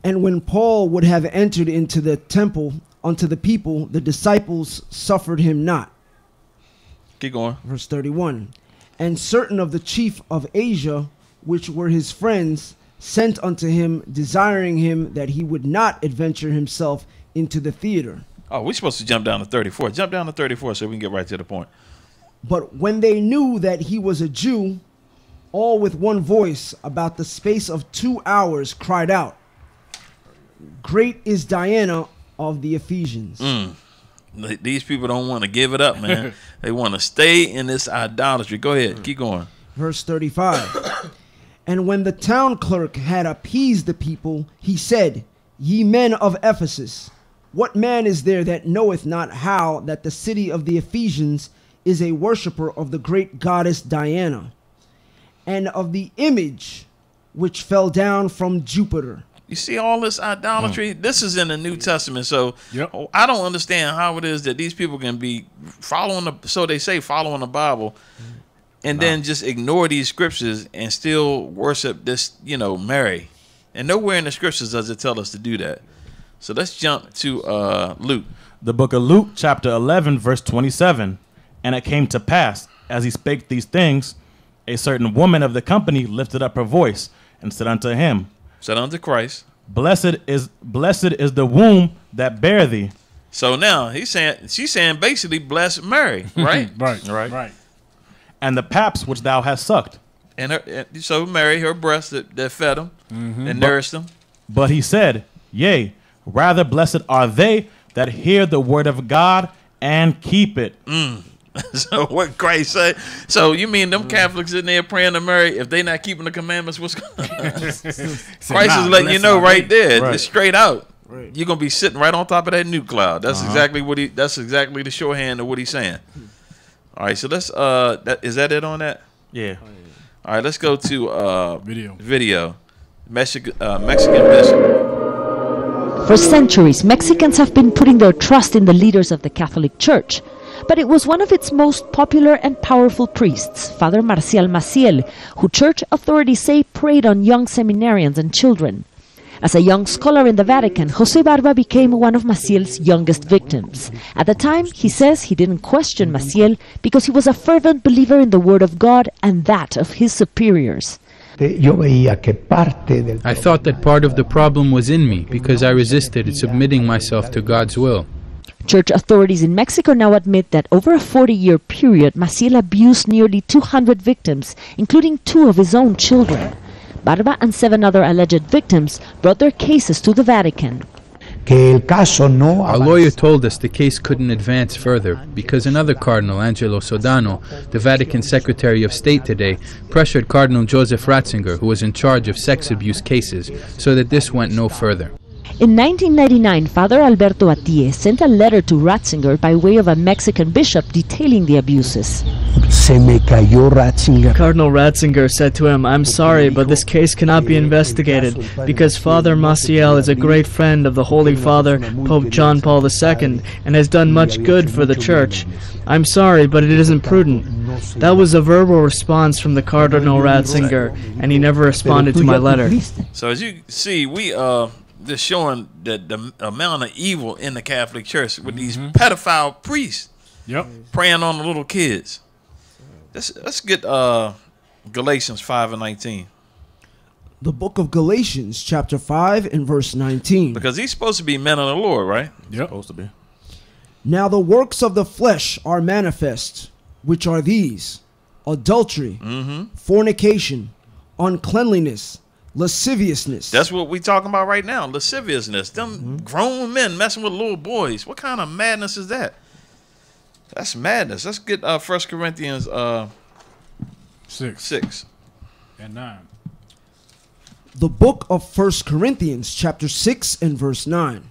And when Paul would have entered into the temple unto the people, the disciples suffered him not. Keep going. verse 31 and certain of the chief of asia which were his friends sent unto him desiring him that he would not adventure himself into the theater Oh, we're supposed to jump down to 34. Jump down to 34 so we can get right to the point. but when they knew that he was a jew all with one voice about the space of two hours cried out great is diana of the ephesians mm. Th- These people don't want to give it up, man. they want to stay in this idolatry. Go ahead. Keep going. Verse 35. and when the town clerk had appeased the people, he said, Ye men of Ephesus, what man is there that knoweth not how that the city of the Ephesians is a worshipper of the great goddess Diana, and of the image which fell down from Jupiter? You see all this idolatry? This is in the New Testament. So Yep. oh, I don't understand how it is that these people can be following the so they say following the Bible and then just ignore these scriptures and still worship this, you know, Mary. And nowhere in the scriptures does it tell us to do that. So let's jump to uh Luke. The book of Luke, chapter 11, verse 27. And it came to pass, as he spake these things, a certain woman of the company lifted up her voice and said unto him, Said unto Christ. Blessed is blessed is the womb that bare thee. So now he's saying she's saying basically bless Mary, right? Right, Right. right. and the paps which thou hast sucked. and her and so Mary, her breast that, that fed him mm-hmm. and nourished him. But he said, Yea, rather blessed are they that hear the word of God and keep it. Mm. so what Christ said? So you mean them Catholics in there praying to Mary? If they not keeping the commandments, what's going Christ nah, is letting you know right me. there, Right. it's straight out. Right. You're gonna be sitting right on top of that new cloud. That's Uh-huh. exactly what he. That's exactly the shorthand of what he's saying. All right, so let's. Uh, that is that it on that? Yeah. All right, let's go to uh Video. video. Mexican uh, Mexican bishop. For centuries, Mexicans have been putting their trust in the leaders of the Catholic Church. But it was one of its most popular and powerful priests, Father Marcial Maciel, who church authorities say preyed on young seminarians and children. As a young scholar in the Vatican, Jose Barba became one of Maciel's youngest victims. At the time, he says he didn't question Maciel because he was a fervent believer in the Word of God and that of his superiors. I thought that part of the problem was in me because I resisted submitting myself to God's will. Church authorities in Mexico now admit that over a 40 year period, Maciel abused nearly 200 victims, including two of his own children. Barba and seven other alleged victims brought their cases to the Vatican. Our lawyer told us the case couldn't advance further because another Cardinal, Angelo Sodano, the Vatican Secretary of State today, pressured Cardinal Joseph Ratzinger, who was in charge of sex abuse cases, so that this went no further. In 1999, Father Alberto Attie sent a letter to Ratzinger by way of a Mexican bishop detailing the abuses. Cardinal Ratzinger said to him, I'm sorry, but this case cannot be investigated because Father Maciel is a great friend of the Holy Father, Pope John Paul II, and has done much good for the Church. I'm sorry, but it isn't prudent. That was a verbal response from the Cardinal Ratzinger, and he never responded to my letter. So as you see, we uh just showing that the amount of evil in the Catholic Church with these pedophile priests Yep. preying on the little kids. Let's let's get uh Galatians five and nineteen The book of Galatians, chapter 5, and verse 19. because he's supposed to be men of the Lord, right? Yep. Supposed to be. Now the works of the flesh are manifest, which are these adultery, fornication, uncleanliness, lasciviousness. That's what we're talking about right now. Lasciviousness. Them grown men messing with little boys. What kind of madness is that? That's madness. Let's get uh First Corinthians uh Six six. and nine. the book of First Corinthians, chapter 6, and verse 9.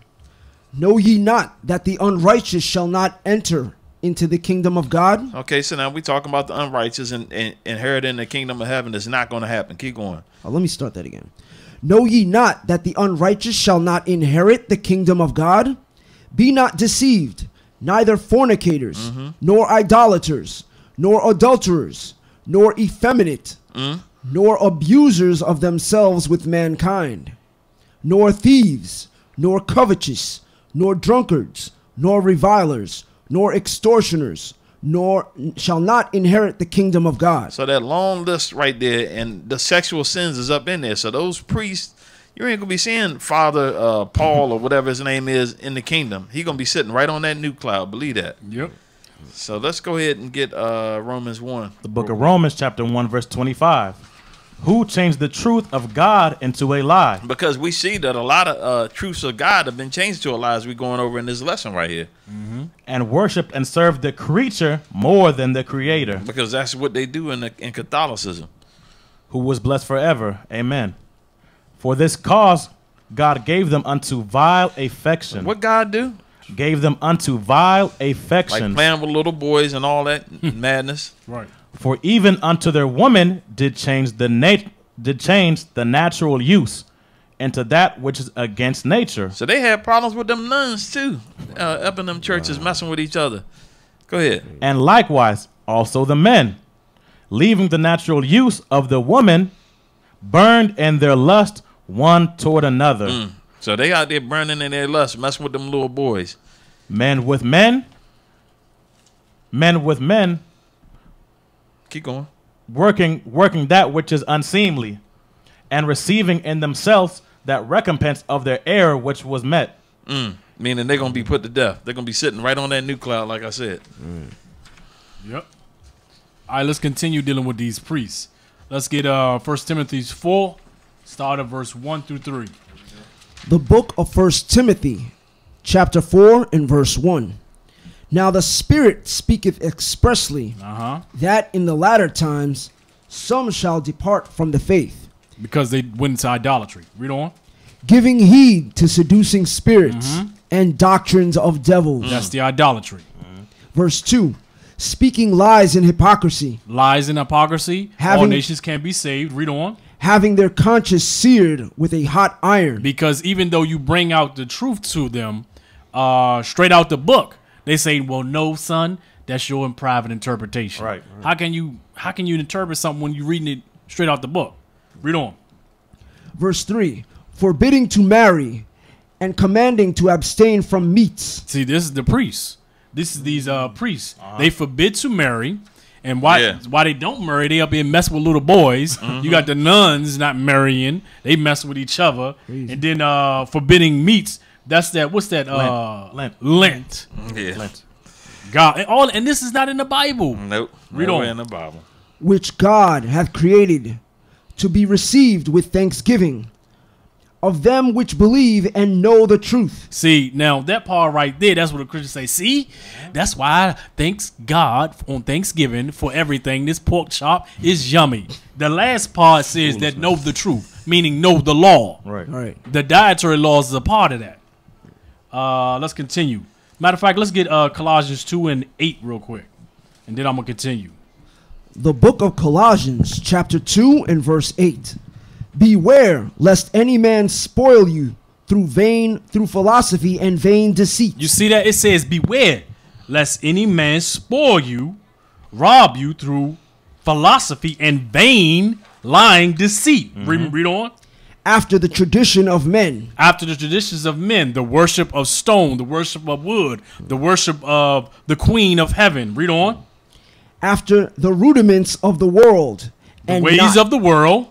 Know ye not that the unrighteous shall not enter into the kingdom of God? Okay, so now we talking about the unrighteous and, and inheriting the kingdom of heaven. It's not going to happen. Keep going. Uh, let me start that again. Know ye not that the unrighteous shall not inherit the kingdom of God? Be not deceived, neither fornicators, nor idolaters, nor adulterers, nor effeminate, nor abusers of themselves with mankind, nor thieves, nor covetous, nor drunkards, nor revilers, nor extortioners, nor shall not inherit the kingdom of God. So that long list right there, and the sexual sins is up in there. So those priests, you ain't gonna be seeing Father uh, Paul or whatever his name is in the kingdom. He gonna be sitting right on that new cloud. Believe that. Yep. So let's go ahead and get uh, Romans one. The book of Romans, chapter 1, verse 25. Who changed the truth of God into a lie? Because we see that a lot of uh, truths of God have been changed to a lie as we're going over in this lesson right here. And worshiped and served the creature more than the creator, Because that's what they do in the, in Catholicism. who was blessed forever. Amen. For this cause, God gave them unto vile affection. What God do? Gave them unto vile affections. Like affection. playing with little boys and all that madness. Right. For even unto their woman did change the nat- did change the natural use into that which is against nature. So they had problems with them nuns too, uh, up in them churches messing with each other. Go ahead. And likewise also the men, leaving the natural use of the woman, burned in their lust one toward another. So they out there burning in their lust, messing with them little boys. Men with men, men with men, Keep going. working working that which is unseemly, and receiving in themselves that recompense of their error which was met. Meaning they're gonna be put to death. They're gonna be sitting right on that new cloud, like I said. Yep. All right, let's continue dealing with these priests. Let's get uh First Timothy's four, start at verse one through three. The book of First Timothy, chapter 4 and verse 1. Now the Spirit speaketh expressly Uh-huh. that in the latter times some shall depart from the faith, Because they went into idolatry. Read on. giving heed to seducing spirits Mm-hmm. and doctrines of devils. That's the idolatry. Verse 2 Speaking lies and hypocrisy, Lies and hypocrisy. All nations can't be saved. Read on. Having their conscience seared with a hot iron. Because even though you bring out the truth to them, uh, straight out the book, they say, "Well, no, son, that's your private interpretation." Right. How can you how can you interpret something when you're reading it straight out the book? Read on. Verse 3 Forbidding to marry and commanding to abstain from meats. See, this is the priests. This is these uh priests. They forbid to marry. And why Yeah. why they don't marry, they up here mess with little boys. You got the nuns not marrying. They mess with each other. And then uh forbidding meats. That's that what's that uh Lent. Lent. Yeah. God and all and this is not in the Bible. Nope. Read Nowhere on. in the Bible. which God hath created to be received with thanksgiving of them which believe and know the truth. See, now that part right there, that's what the Christians say. See, that's why I thanks God on Thanksgiving for everything. This pork chop is yummy. The last part says that know the truth, meaning know the law. Right. All right. The dietary laws is a part of that. Uh, let's continue. Matter of fact, let's get uh, Colossians 2 and 8 real quick. And then I'm going to continue. The book of Colossians, chapter 2 and verse 8. Beware lest any man spoil you through vain through philosophy and vain deceit. You see that? It says, Beware lest any man spoil you, rob you through philosophy and vain lying deceit. Mm-hmm. Read, read on. After the tradition of men, After the traditions of men, the worship of stone, the worship of wood, the worship of the queen of heaven. Read on. after the rudiments of the world, The and ways not- of the world.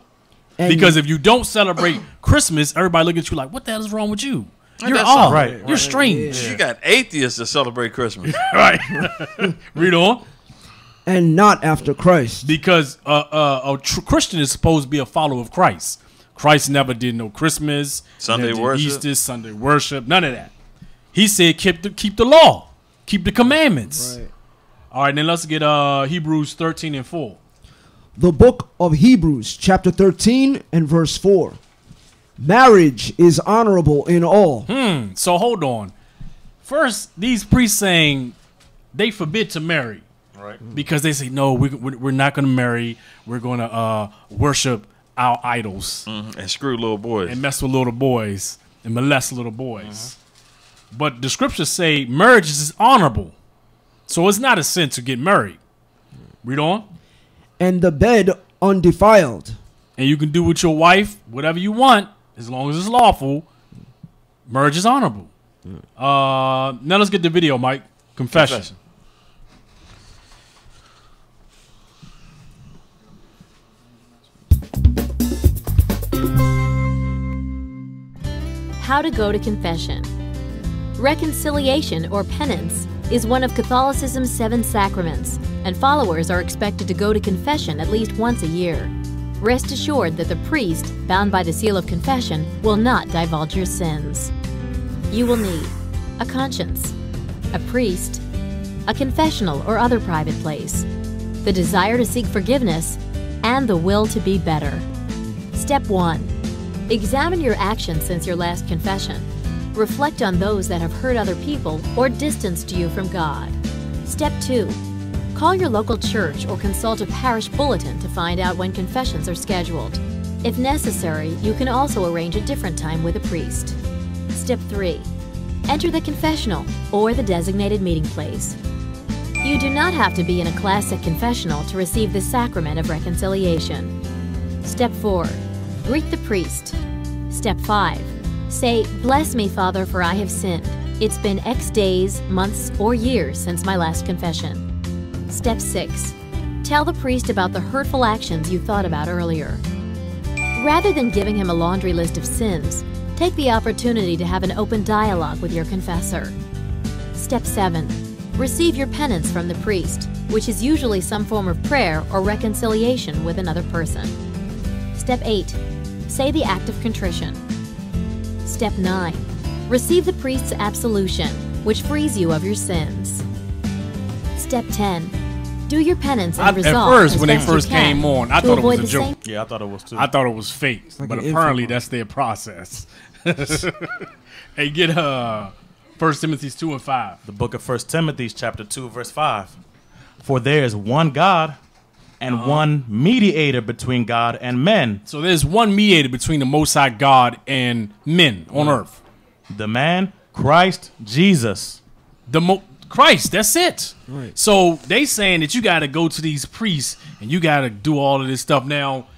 And- Because if you don't celebrate Christmas, everybody look at you like, what the hell is wrong with you? You're that's odd. right, You're right. strange. You got atheists to celebrate Christmas. Right. Read on. and not after Christ. because uh, uh, a tr- Christian is supposed to be a follower of Christ. Christ never did no Christmas, Sunday worship. Easter, Sunday worship, none of that. He said keep the keep the law, keep the commandments. Right. All right, then let's get uh Hebrews thirteen and four. The book of Hebrews, chapter 13 and verse 4. Marriage is honorable in all. Hmm. So hold on. First, these priests saying they forbid to marry. Right. Because they say no, we, we're we're not going to marry. We're going to uh, worship our idols. Mhm. And screw little boys. and mess with little boys and molest little boys. But the scriptures say marriage is honorable. So it's not a sin to get married. Read on. And the bed undefiled. And you can do with your wife whatever you want as long as it's lawful. Marriage is honorable. Uh, now let's get the video, Mike. Confession. Confession. How to go to confession. Reconciliation or penance is one of Catholicism's seven sacraments, and followers are expected to go to confession at least once a year. Rest assured that the priest, bound by the seal of confession, will not divulge your sins. You will need a conscience, a priest, a confessional or other private place, the desire to seek forgiveness, and the will to be better. Step 1. Examine your actions since your last confession. Reflect on those that have hurt other people or distanced you from God. Step 2. Call your local church or consult a parish bulletin to find out when confessions are scheduled. If necessary, you can also arrange a different time with a priest. Step 3. Enter the confessional or the designated meeting place. You do not have to be in a classic confessional to receive the sacrament of reconciliation. Step 4. Greet the priest. Step 5. Say, Bless me, Father, for I have sinned. It's been X days, months, or years since my last confession. Step 6. Tell the priest about the hurtful actions you thought about earlier. Rather than giving him a laundry list of sins, take the opportunity to have an open dialogue with your confessor. Step 7. Receive your penance from the priest, which is usually some form of prayer or reconciliation with another person. Step 8. Say the act of contrition. Step 9. Receive the priest's absolution, which frees you of your sins. Step 10. Do your penance and I, at resolve first, when they first came on, I thought it was a joke. same- Yeah, I thought it was too. I thought it was fake, like but apparently info. that's their process. hey, get uh, First Timothy's two and five. the book of First Timothy, chapter two, verse five. For there is one God and Uh-huh. one mediator between God and men, So there's one mediator between the Most High God and men on earth. the man Christ Jesus. The mo- Christ. That's it. Right. So they saying that you got to go to these priests and you got to do all of this stuff. Now,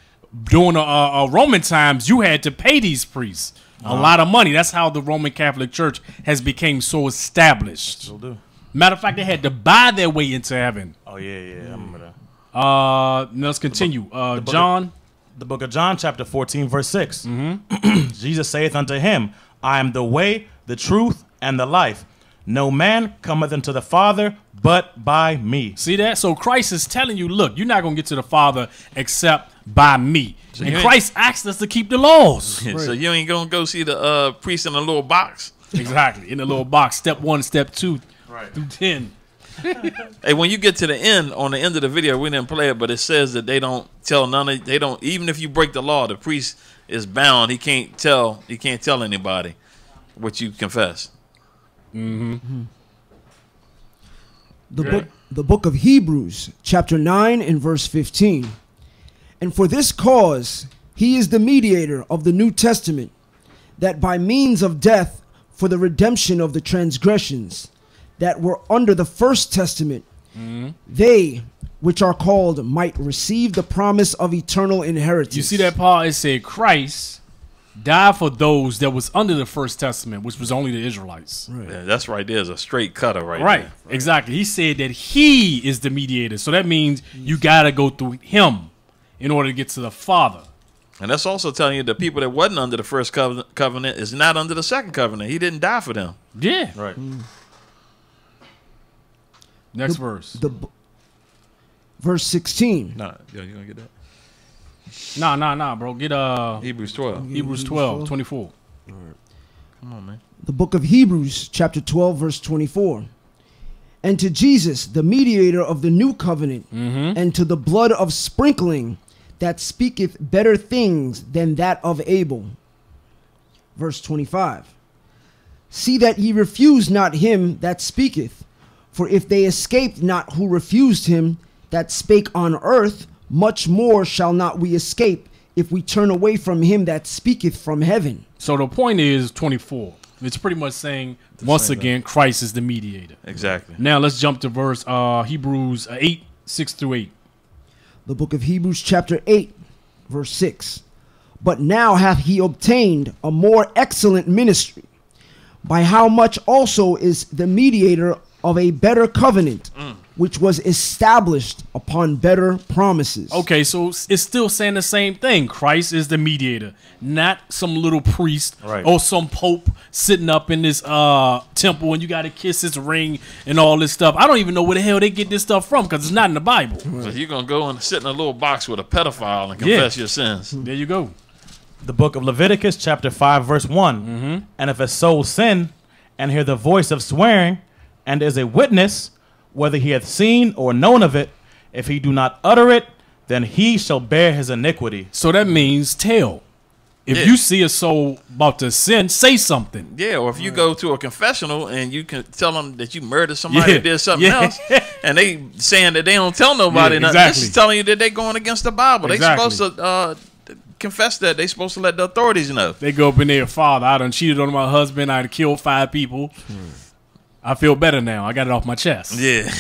during the uh, uh, Roman times, you had to pay these priests a lot of money. That's how the Roman Catholic Church has became so established. Still do. Matter of fact, they had to buy their way into heaven. Oh yeah, yeah. I remember that. Uh, let's continue. Uh, of- John. The book of John, chapter 14, verse 6. mm -hmm. Jesus saith unto him, I am the way, the truth, and the life. No man cometh unto the Father but by me. See that? So Christ is telling you, look, you're not gonna get to the Father except by me. and Christ asked us to keep the laws. So you ain't gonna go see the uh, priest in the little box. exactly. In the little box, step one, step two, Right. through ten. Hey, when you get to the end, on the end of the video, we didn't play it, but it says that they don't tell none of they don't even if you break the law, the priest is bound. He can't tell he can't tell anybody what you confess. Mm-hmm. Mm-hmm. the book the book of Hebrews chapter 9 and verse 15 and for this cause he is the mediator of the new testament that by means of death for the redemption of the transgressions that were under the first testament mm-hmm. they which are called might receive the promise of eternal inheritance You see that Paul? is saying Christ died for those that was under the first testament, which was only the Israelites. Yeah, that's right. There's a straight cutter right, Right. there. Exactly. He said that he is the mediator. So that means you gotta go through him in order to get to the Father. And that's also telling you the people that wasn't under the first covenant, covenant is not under the second covenant. He didn't die for them. Yeah. Right. Hmm. Next verse. the verse 16 Nah, yeah, you gonna get that? Nah, nah, nah, bro. Get uh Hebrews 12. Hebrews 12, 24. Come on, man. the book of Hebrews, chapter 12, verse 24. And to Jesus, the mediator of the new covenant, and to the blood of sprinkling that speaketh better things than that of Abel. Verse 25. See that ye refuse not him that speaketh, for if they escaped not who refused him that spake on earth, much more shall not we escape if we turn away from him that speaketh from heaven. So the point is 24. It's pretty much saying once same again Christ is the mediator. Exactly. Now let's jump to verse uh Hebrews uh, 8, 6 through 8. the book of Hebrews, chapter 8, verse 6. But now hath he obtained a more excellent ministry, by how much also is the mediator of a better covenant, which was established upon better promises. Okay, so it's still saying the same thing. Christ is the mediator, not some little priest Right. or some pope sitting up in this uh temple and you got to kiss his ring and all this stuff. I don't even know where the hell they get this stuff from because it's not in the Bible. So you're gonna go and sit in a little box with a pedophile and Yeah. confess your sins. There you go. The book of Leviticus, chapter 5, verse one Mm-hmm. And if a soul sin and hear the voice of swearing, and is a witness, whether he hath seen or known of it, if he do not utter it, then he shall bear his iniquity. So that means tell. If Yeah. you see a soul about to sin, say something. Yeah, or if you go to a confessional and you can tell them that you murdered somebody Yeah, or did something yeah. else, and they saying that they don't tell nobody, Yeah, nothing, this is telling you that they're going against the Bible. Exactly. They supposed to uh, confess that. They supposed to let the authorities know. They go up in there, Father, I done cheated on my husband. I done killed five people. I feel better now. I got it off my chest. Yeah,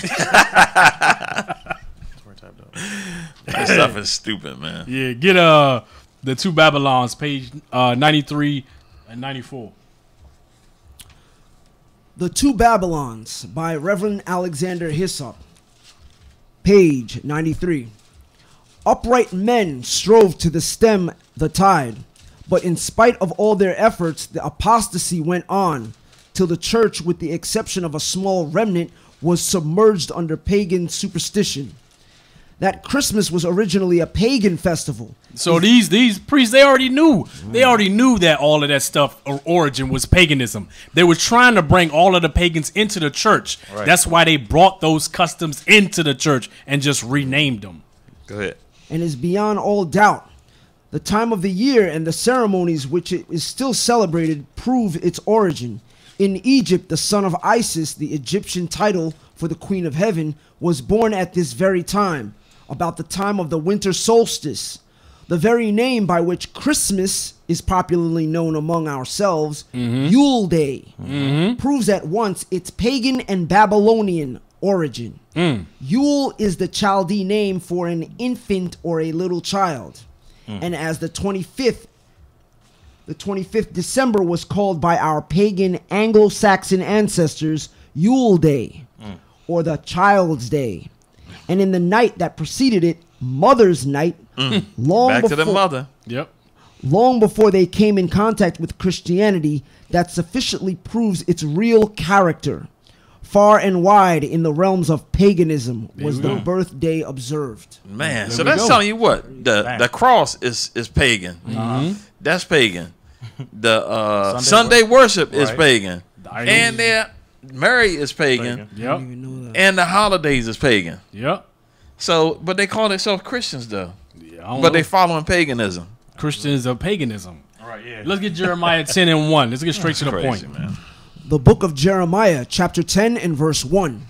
that stuff is stupid, man. Yeah, get uh the two Babylons, page uh, 93 and 94. The Two Babylons by Reverend Alexander Hislop. Page 93. Upright men strove to the stem the tide, but in spite of all their efforts, the apostasy went on till the church, with the exception of a small remnant, was submerged under pagan superstition. that Christmas was originally a pagan festival. So these these priests they already knew they already knew that all of that stuff or origin was paganism. They were trying to bring all of the pagans into the church. Right. That's why they brought those customs into the church and just renamed them. Go ahead. and is beyond all doubt. The time of the year and the ceremonies which it is still celebrated prove its origin. In Egypt, the son of Isis, the Egyptian title for the Queen of Heaven, was born at this very time, about the time of the winter solstice. The very name by which Christmas is popularly known among ourselves, mm-hmm. Yule Day, mm-hmm. proves at once its pagan and Babylonian origin. Mm. Yule is the Chaldee name for an infant or a little child. Mm. And as the 25th the 25th December was called by our pagan Anglo-Saxon ancestors Yule Day mm. or the Child's Day. And in the night that preceded it, Mother's Night, mm. hmm. long Back before to the mother. Yep. long before they came in contact with Christianity that sufficiently proves its real character. Far and wide in the realms of paganism was the go. birthday observed. Man, There so that's go. telling you what the the cross is is pagan. Uh-huh. That's pagan. The uh, Sunday Sunday, worship is Right. pagan, idols. and their Mary is pagan, Yep. and the holidays is pagan. Yep. So, but they call themselves Christians though, Yeah, I don't but know. they following paganism. Christians of paganism. All right, yeah. Let's get Jeremiah 10 and 1. Let's get straight to the Crazy point. man. The book of Jeremiah, chapter 10 and verse 1.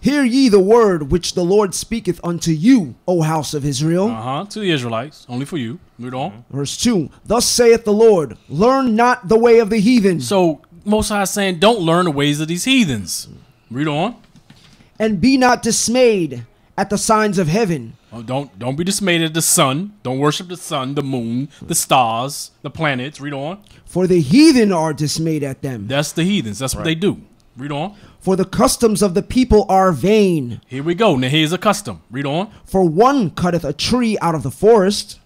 Hear ye the word which the Lord speaketh unto you, O house of Israel. Uh huh. To the Israelites, only for you. Read on. Verse 2 Thus saith the Lord, learn not the way of the heathen, So Most High is saying, don't learn the ways of these heathens. Read on. and be not dismayed at the signs of heaven, Oh, don't don't be dismayed at the sun. Don't worship the sun, the moon, the stars, the planets. Read on. for the heathen are dismayed at them. That's the heathens. That's what they do. Read on. For the customs of the people are vain. Here we go. Now here's a custom. Read on. For one cutteth a tree out of the forest,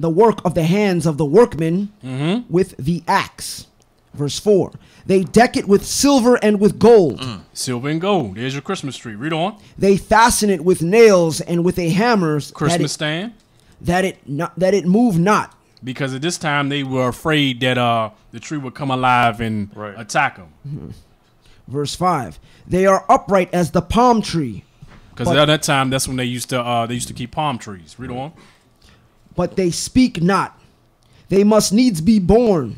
the work of the hands of the workmen, Mm-hmm. with the axe. Verse 4 They deck it with silver and with gold. Silver and gold. There's your Christmas tree. Read on. They fasten it with nails and with a hammer that Christmas it, stand. that it not, that it move not. Because at this time they were afraid that uh the tree would come alive and Right. attack them. Verse 5 They are upright as the palm tree, Because at that time that's when they used to uh they used to keep palm trees. Read on. but they speak not. They must needs be born,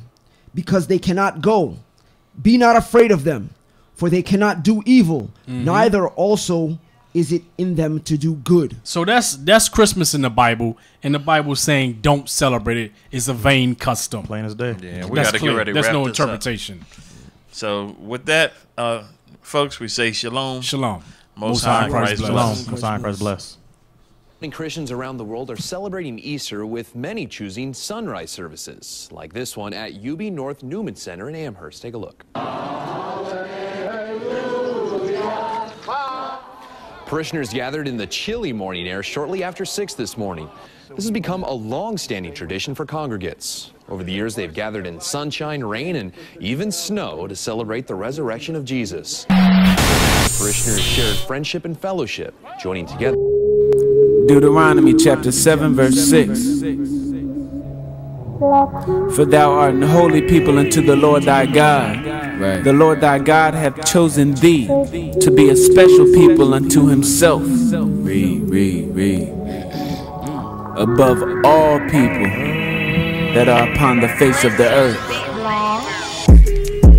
because they cannot go. Be not afraid of them, for they cannot do evil, Mm-hmm. neither also is it in them to do good. So that's that's Christmas in the Bible, and the Bible saying don't celebrate it. It's a vain custom. Plain as day. Yeah, we got to get clear. ready. to There's wrap no this up. Interpretation. So with that, uh, folks, we say shalom. Shalom. Most High Christ bless. Shalom. Most High Christ bless. Many Christians around the world are celebrating Easter with many choosing sunrise services, like this one at UB North Newman Center in Amherst. Take a look. Parishioners gathered in the chilly morning air shortly after 6 this morning. This has become a long-standing tradition for congregates. Over the years, they've gathered in sunshine, rain, and even snow to celebrate the resurrection of Jesus. Parishioners shared friendship and fellowship, joining together. Deuteronomy chapter 7, verse 6. For thou art an holy people unto the Lord thy God. The Lord thy God hath chosen thee to be a special people unto himself. Read, read, read. Above all people that are upon the face of the earth.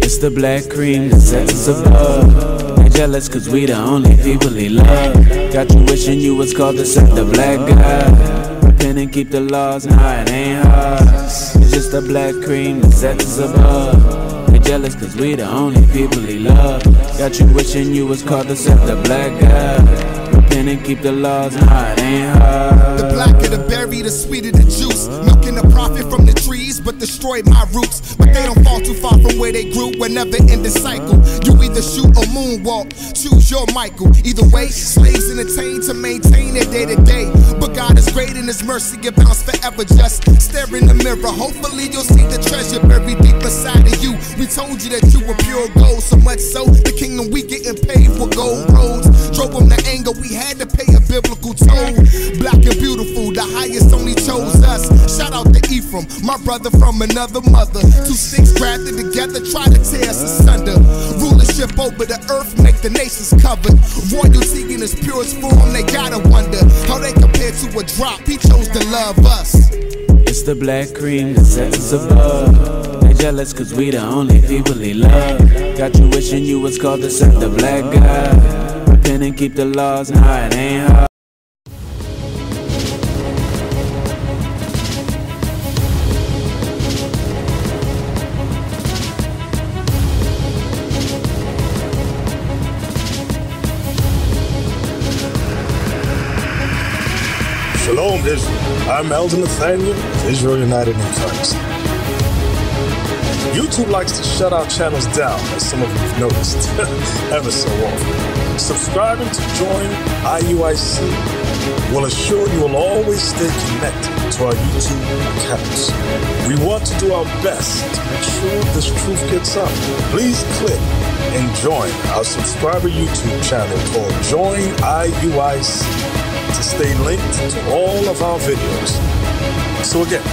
It's the black cream that sets us above. Ain't jealous cause we the only people he love. Got you wishing you was called to set the black guy. Repent and keep the laws, nah, it ain't hard. It's just the black cream that sets us above. They jealous cause we the only people he love. Got you wishing you was called to set the black guy. Repent and keep the laws, it ain't hard. The blacker the berry, the sweeter the juice. Milking the profit from the trees, but destroyed my roots. But they don't fall too far from where they grew. We're never in the cycle. You either shoot or moonwalk. Choose your Michael. Either way, slaves entertain to maintain their day to day. But God is great and His mercy abounds forever. Just stare in the mirror. Hopefully you'll see the treasure buried deep inside of you. We told you that you were pure gold, so much so the kingdom we getting paid for gold roads. Drove him to anger, we had to pay a biblical toll. Black and beautiful, the highest only chose us. Shout out to Ephraim, my brother from another mother. Two sticks grafted together, try to tear us asunder. Rulership over the earth, make the nations covered. Royalty in its purest form, they gotta wonder how they compare to a drop. He chose to love us. It's the black cream that sets us above. They jealous cause we the only people he love. Got you wishing you was called the son, the black guy. Repent and keep the laws, nah, it ain't hard. Shalom, Israel. I'm Elder Nathaniel, Israel United in Christ. YouTube likes to shut our channels down, as some of you have noticed, ever so often. Subscribing to join IUIC will assure you will always stay connected to our YouTube accounts. We want to do our best to make sure this truth gets out. Please click and join our subscriber YouTube channel called Join IUIC to stay linked to all of our videos. So again,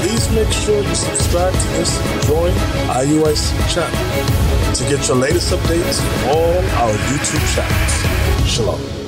please make sure you subscribe to this Join IUIC channel to get your latest updates from all our YouTube channels. Shalom.